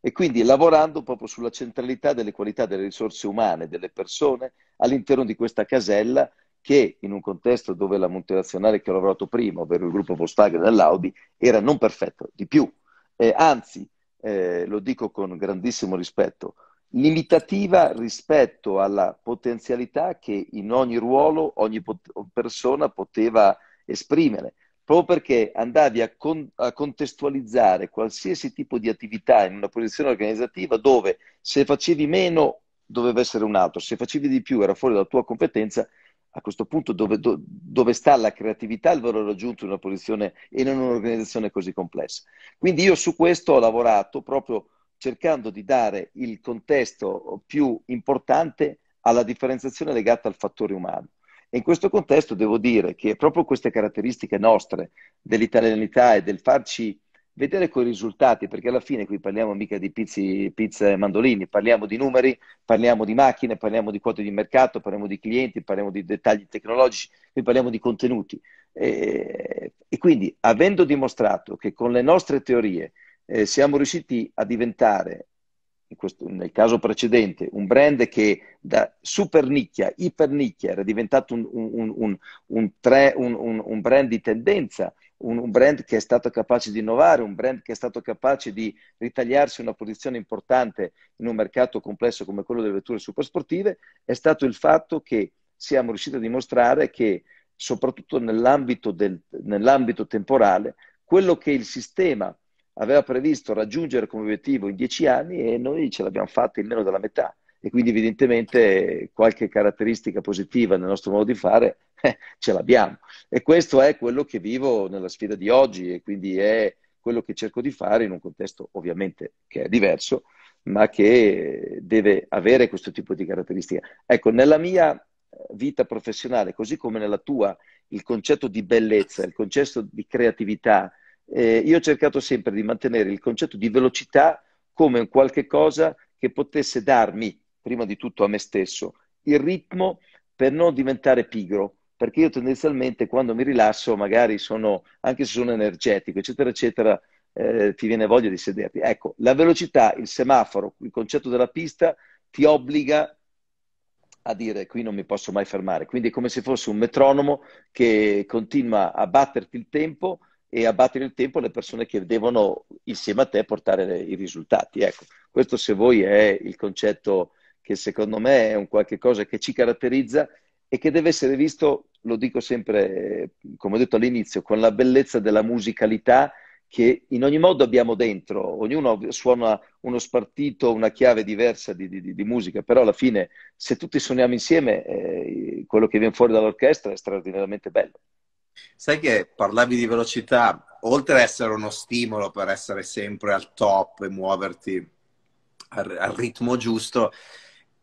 E quindi lavorando proprio sulla centralità delle qualità delle risorse umane, delle persone, all'interno di questa casella che in un contesto dove la multinazionale che ho lavorato prima, ovvero il gruppo Volkswagen e l'Audi, era non perfetto, di più. Eh, anzi, eh, lo dico con grandissimo rispetto, limitativa rispetto alla potenzialità che in ogni ruolo ogni pot- persona poteva esprimere, proprio perché andavi a, con- a, contestualizzare qualsiasi tipo di attività in una posizione organizzativa dove se facevi meno doveva essere un altro, se facevi di più era fuori dalla tua competenza, a questo punto dove, do- dove sta la creatività il valore raggiunto in una posizione e in un'organizzazione così complessa. Quindi io su questo ho lavorato proprio cercando di dare il contesto più importante alla differenziazione legata al fattore umano. E in questo contesto devo dire che proprio queste caratteristiche nostre dell'italianità e del farci vedere quei risultati, perché alla fine qui parliamo mica di pizzi, pizza e mandolini, parliamo di numeri, parliamo di macchine, parliamo di quote di mercato, parliamo di clienti, parliamo di dettagli tecnologici, qui parliamo di contenuti. E, e quindi, avendo dimostrato che con le nostre teorie eh, siamo riusciti a diventare questo, nel caso precedente, un brand che da super nicchia, iper nicchia, era diventato un, un, un, tre, un brand di tendenza, un, brand che è stato capace di innovare, un brand che è stato capace di ritagliarsi una posizione importante in un mercato complesso come quello delle vetture supersportive, è stato il fatto che siamo riusciti a dimostrare che, soprattutto nell'ambito, del, nell'ambito temporale, quello che il sistema aveva previsto raggiungere come obiettivo in dieci anni e noi ce l'abbiamo fatta in meno della metà. E quindi evidentemente qualche caratteristica positiva nel nostro modo di fare eh, ce l'abbiamo. E questo è quello che vivo nella sfida di oggi e quindi è quello che cerco di fare in un contesto ovviamente che è diverso, ma che deve avere questo tipo di caratteristiche. Ecco, nella mia vita professionale, così come nella tua, il concetto di bellezza, il concetto di creatività, eh, io ho cercato sempre di mantenere il concetto di velocità come un qualche cosa che potesse darmi, prima di tutto a me stesso, il ritmo per non diventare pigro, perché io tendenzialmente quando mi rilasso, magari sono, anche se sono energetico, eccetera, eccetera, eh, ti viene voglia di sederti. Ecco, la velocità, il semaforo, il concetto della pista ti obbliga a dire qui non mi posso mai fermare. Quindi è come se fosse un metronomo che continua a batterti il tempo e a battere il tempo le persone che devono insieme a te portare i risultati. Ecco, questo se vuoi è il concetto che secondo me è un qualche cosa che ci caratterizza e che deve essere visto, lo dico sempre, come ho detto all'inizio, con la bellezza della musicalità che in ogni modo abbiamo dentro. Ognuno suona uno spartito, una chiave diversa di, di, di musica, però alla fine se tutti suoniamo insieme, eh, quello che viene fuori dall'orchestra è straordinariamente bello.
Sai che parlavi di velocità, oltre ad essere uno stimolo per essere sempre al top e muoverti al, al ritmo giusto,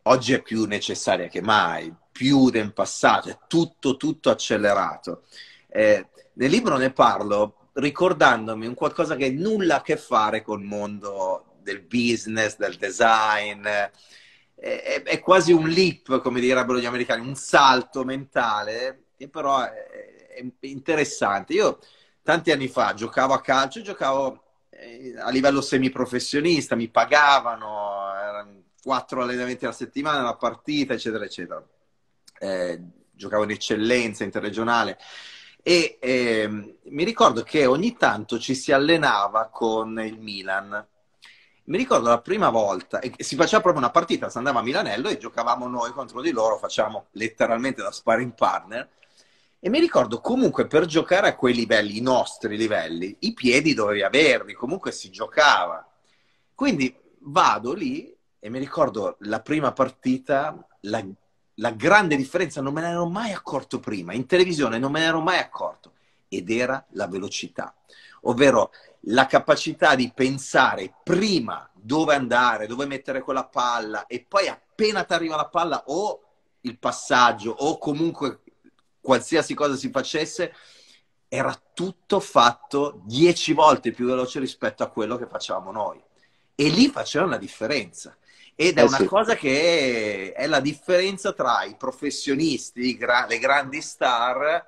oggi è più necessaria che mai, più del passato, è tutto, tutto accelerato. Eh, nel libro ne parlo ricordandomi un qualcosa che nulla a che fare col mondo del business, del design, è, è, quasi un leap, come direbbero gli americani, un salto mentale, che però è, interessante. Io tanti anni fa giocavo a calcio, giocavo eh, a livello semiprofessionista, mi pagavano, erano quattro allenamenti alla settimana, la partita, eccetera, eccetera. Eh, giocavo in eccellenza interregionale e eh, mi ricordo che ogni tanto ci si allenava con il Milan. Mi ricordo la prima volta, e si faceva proprio una partita, si andava a Milanello e giocavamo noi contro di loro, facciamo letteralmente da sparring partner e mi ricordo comunque per giocare a quei livelli, i nostri livelli, i piedi dovevi averli, comunque si giocava. Quindi vado lì e mi ricordo la prima partita, la, la grande differenza, non me ne ero mai accorto prima, in televisione non me ne ero mai accorto, ed era la velocità, ovvero la capacità di pensare prima dove andare, dove mettere quella palla e poi appena ti arriva la palla o il passaggio o comunque qualsiasi cosa si facesse, era tutto fatto dieci volte più veloce rispetto a quello che facevamo noi. E lì faceva una differenza. Ed è eh una sì. cosa che è, è, la differenza tra i professionisti, le grandi star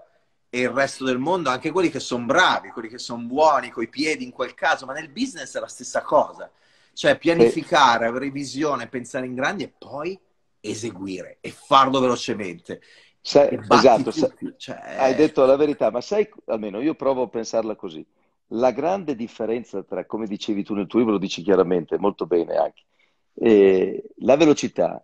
e il resto del mondo, anche quelli che sono bravi, quelli che sono buoni, coi piedi in quel caso, ma nel business è la stessa cosa. Cioè pianificare, avere visione, pensare in grandi e poi eseguire e farlo velocemente.
Sai, esatto, sai, cioè... hai detto la verità, ma sai, almeno io provo a pensarla così. La grande differenza tra, come dicevi tu nel tuo libro, lo dici chiaramente, molto bene anche, eh, la velocità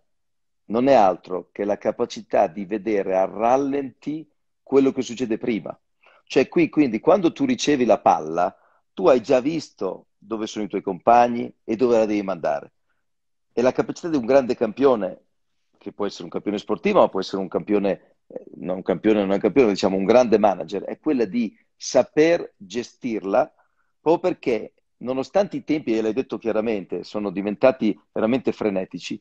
non è altro che la capacità di vedere a rallenti quello che succede prima. Cioè qui, quindi, quando tu ricevi la palla, tu hai già visto dove sono i tuoi compagni e dove la devi mandare. E la capacità di un grande campione che può essere un campione sportivo, ma può essere un campione, eh, non campione, non campione, diciamo un grande manager, è quella di saper gestirla, proprio perché nonostante i tempi, e l'hai detto chiaramente, sono diventati veramente frenetici,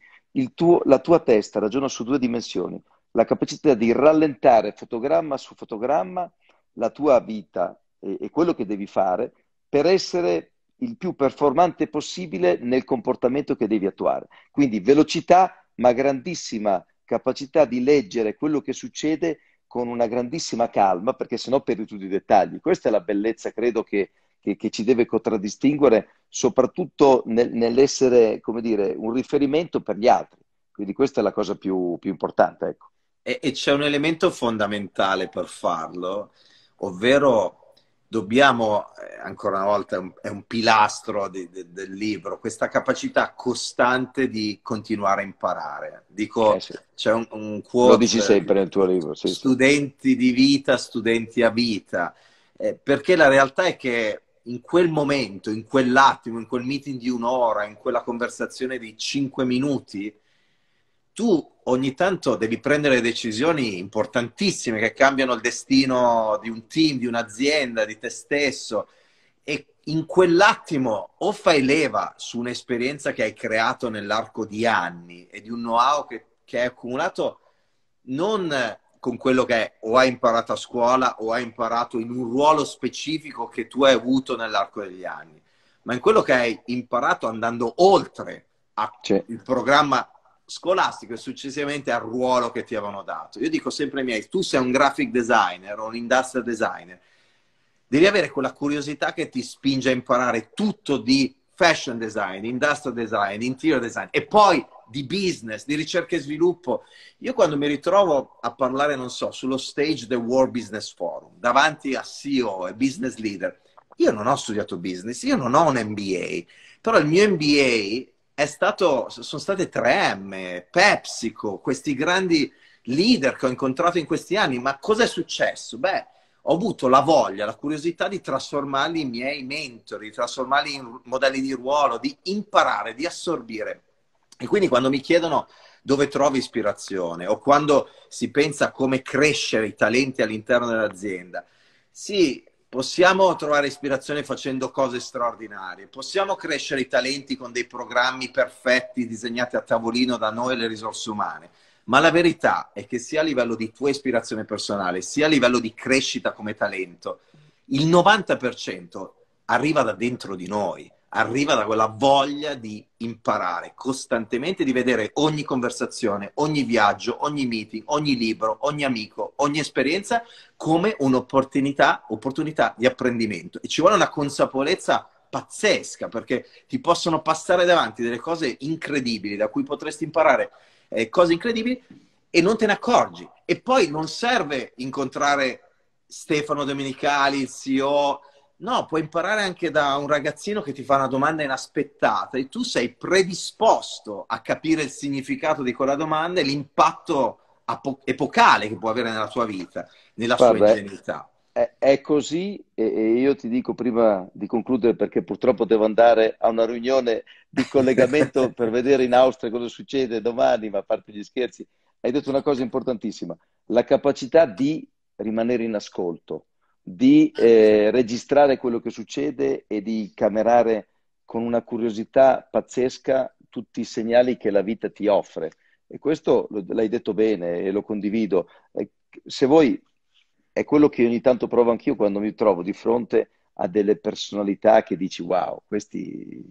tuo, la tua testa ragiona su due dimensioni, la capacità di rallentare fotogramma su fotogramma la tua vita e, e quello che devi fare per essere il più performante possibile nel comportamento che devi attuare. Quindi velocità, ma grandissima capacità di leggere quello che succede con una grandissima calma, perché sennò perdi tutti i dettagli. Questa è la bellezza, credo, che, che, che ci deve contraddistinguere, soprattutto nel, nell'essere, come dire, un riferimento per gli altri. Quindi questa è la cosa più, più importante. Ecco.
E, e c'è un elemento fondamentale per farlo, ovvero dobbiamo, eh, ancora una volta, è un, è un pilastro di, di, del libro, questa capacità costante di continuare a imparare. Dico, eh sì. c'è un, un quote.
Lo dici sempre nel tuo libro. Sì,
studenti sì. di vita, studenti a vita. Eh, perché la realtà è che in quel momento, in quell'attimo, in quel meeting di un'ora, in quella conversazione di cinque minuti, tu ogni tanto devi prendere decisioni importantissime che cambiano il destino di un team, di un'azienda, di te stesso. E in quell'attimo o fai leva su un'esperienza che hai creato nell'arco di anni e di un know-how che, che hai accumulato non con quello che o hai imparato a scuola o hai imparato in un ruolo specifico che tu hai avuto nell'arco degli anni, ma in quello che hai imparato andando oltre il programma scolastico e successivamente al ruolo che ti avevano dato. Io dico sempre ai miei, tu sei un graphic designer o un industrial designer, devi avere quella curiosità che ti spinge a imparare tutto di fashion design, industrial design, interior design e poi di business, di ricerca e sviluppo. Io quando mi ritrovo a parlare, non so, sullo stage del World Business Forum, davanti a CEO e business leader, io non ho studiato business, io non ho un MBA, però il mio MBA stato, sono state 3M, PepsiCo, questi grandi leader che ho incontrato in questi anni. Ma cosa è successo? Beh, ho avuto la voglia, la curiosità di trasformarli in miei mentori, di trasformarli in modelli di ruolo, di imparare, di assorbire. E quindi quando mi chiedono dove trovi ispirazione o quando si pensa a come crescere i talenti all'interno dell'azienda, sì, Possiamo trovare ispirazione facendo cose straordinarie, possiamo crescere i talenti con dei programmi perfetti disegnati a tavolino da noi e le risorse umane, ma la verità è che sia a livello di tua ispirazione personale, sia a livello di crescita come talento, il 90% arriva da dentro di noi arriva da quella voglia di imparare costantemente, di vedere ogni conversazione, ogni viaggio, ogni meeting, ogni libro, ogni amico, ogni esperienza come un'opportunità opportunità di apprendimento. E ci vuole una consapevolezza pazzesca perché ti possono passare davanti delle cose incredibili da cui potresti imparare eh, cose incredibili e non te ne accorgi. E poi non serve incontrare Stefano Domenicali, il CEO No, puoi imparare anche da un ragazzino che ti fa una domanda inaspettata e tu sei predisposto a capire il significato di quella domanda e l'impatto epocale che può avere nella tua vita, nella Guarda, sua ingenuità.
È, è così e, e, io ti dico prima di concludere perché purtroppo devo andare a una riunione di collegamento per vedere in Austria cosa succede domani, ma a parte gli scherzi, hai detto una cosa importantissima, la capacità di rimanere in ascolto di eh, registrare quello che succede e di camerare con una curiosità pazzesca tutti i segnali che la vita ti offre. E questo l'hai detto bene e lo condivido. Se voi, è quello che ogni tanto provo anch'io quando mi trovo di fronte a delle personalità che dici wow, questi,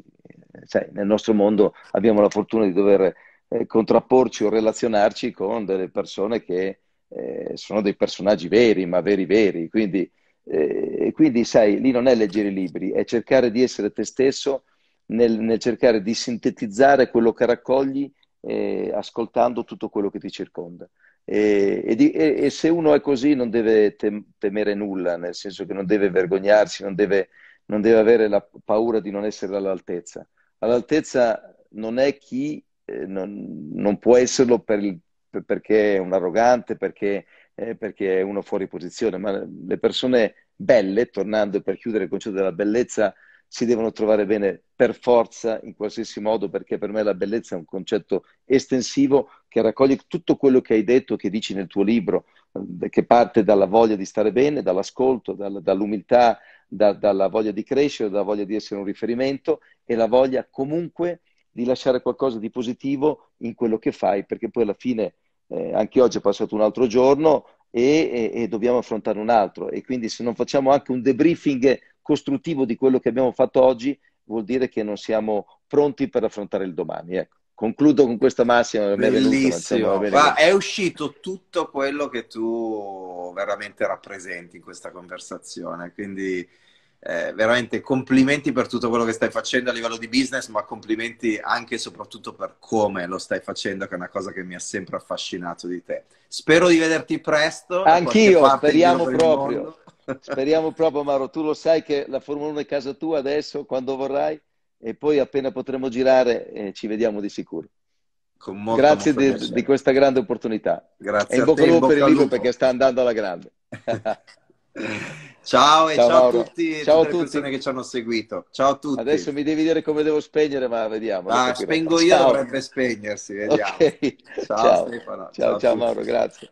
sai, nel nostro mondo abbiamo la fortuna di dover eh, contrapporci o relazionarci con delle persone che eh, sono dei personaggi veri, ma veri veri, quindi e quindi, sai, lì non è leggere i libri, è cercare di essere te stesso nel, nel cercare di sintetizzare quello che raccogli eh, ascoltando tutto quello che ti circonda. E, e, di, e, e, se uno è così non deve tem- temere nulla, nel senso che non deve vergognarsi, non deve, non deve avere la paura di non essere all'altezza. All'altezza non è chi eh, non, non, può esserlo per il, per, perché è un arrogante, perché eh, perché è uno fuori posizione, ma le persone belle, tornando per chiudere il concetto della bellezza, si devono trovare bene per forza, in qualsiasi modo, perché per me la bellezza è un concetto estensivo che raccoglie tutto quello che hai detto, che dici nel tuo libro, eh, che parte dalla voglia di stare bene, dall'ascolto, dal, dall'umiltà, da, dalla voglia di crescere, dalla voglia di essere un riferimento e la voglia comunque di lasciare qualcosa di positivo in quello che fai, perché poi alla fine eh, anche oggi è passato un altro giorno e, e, e, dobbiamo affrontare un altro. E quindi se non facciamo anche un debriefing costruttivo di quello che abbiamo fatto oggi, vuol dire che non siamo pronti per affrontare il domani. Ecco. Concludo con questa massima.
Bellissimo. Ma è uscito tutto quello che tu veramente rappresenti in questa conversazione. Quindi eh, veramente complimenti per tutto quello che stai facendo a livello di business, ma complimenti anche e soprattutto per come lo stai facendo, che è una cosa che mi ha sempre affascinato di te. Spero di vederti presto.
Anch'io, speriamo proprio. Speriamo proprio, Mauro. Tu lo sai che la Formula 1 è casa tua adesso, quando vorrai, e poi appena potremo girare eh, ci vediamo di sicuro. Molto, Grazie molto di, di, questa grande opportunità.
Grazie.
E in bocca al lupo per il libro perché sta andando alla grande.
Ciao e ciao, ciao a tutti, ciao a tutte le persone che ci hanno seguito. Ciao a tutti.
Adesso mi devi dire come devo spegnere, ma vediamo.
Ah, spengo io, ciao. dovrebbe spegnersi, vediamo. Okay.
Ciao, ciao Stefano. Ciao, ciao, ciao Mauro, grazie.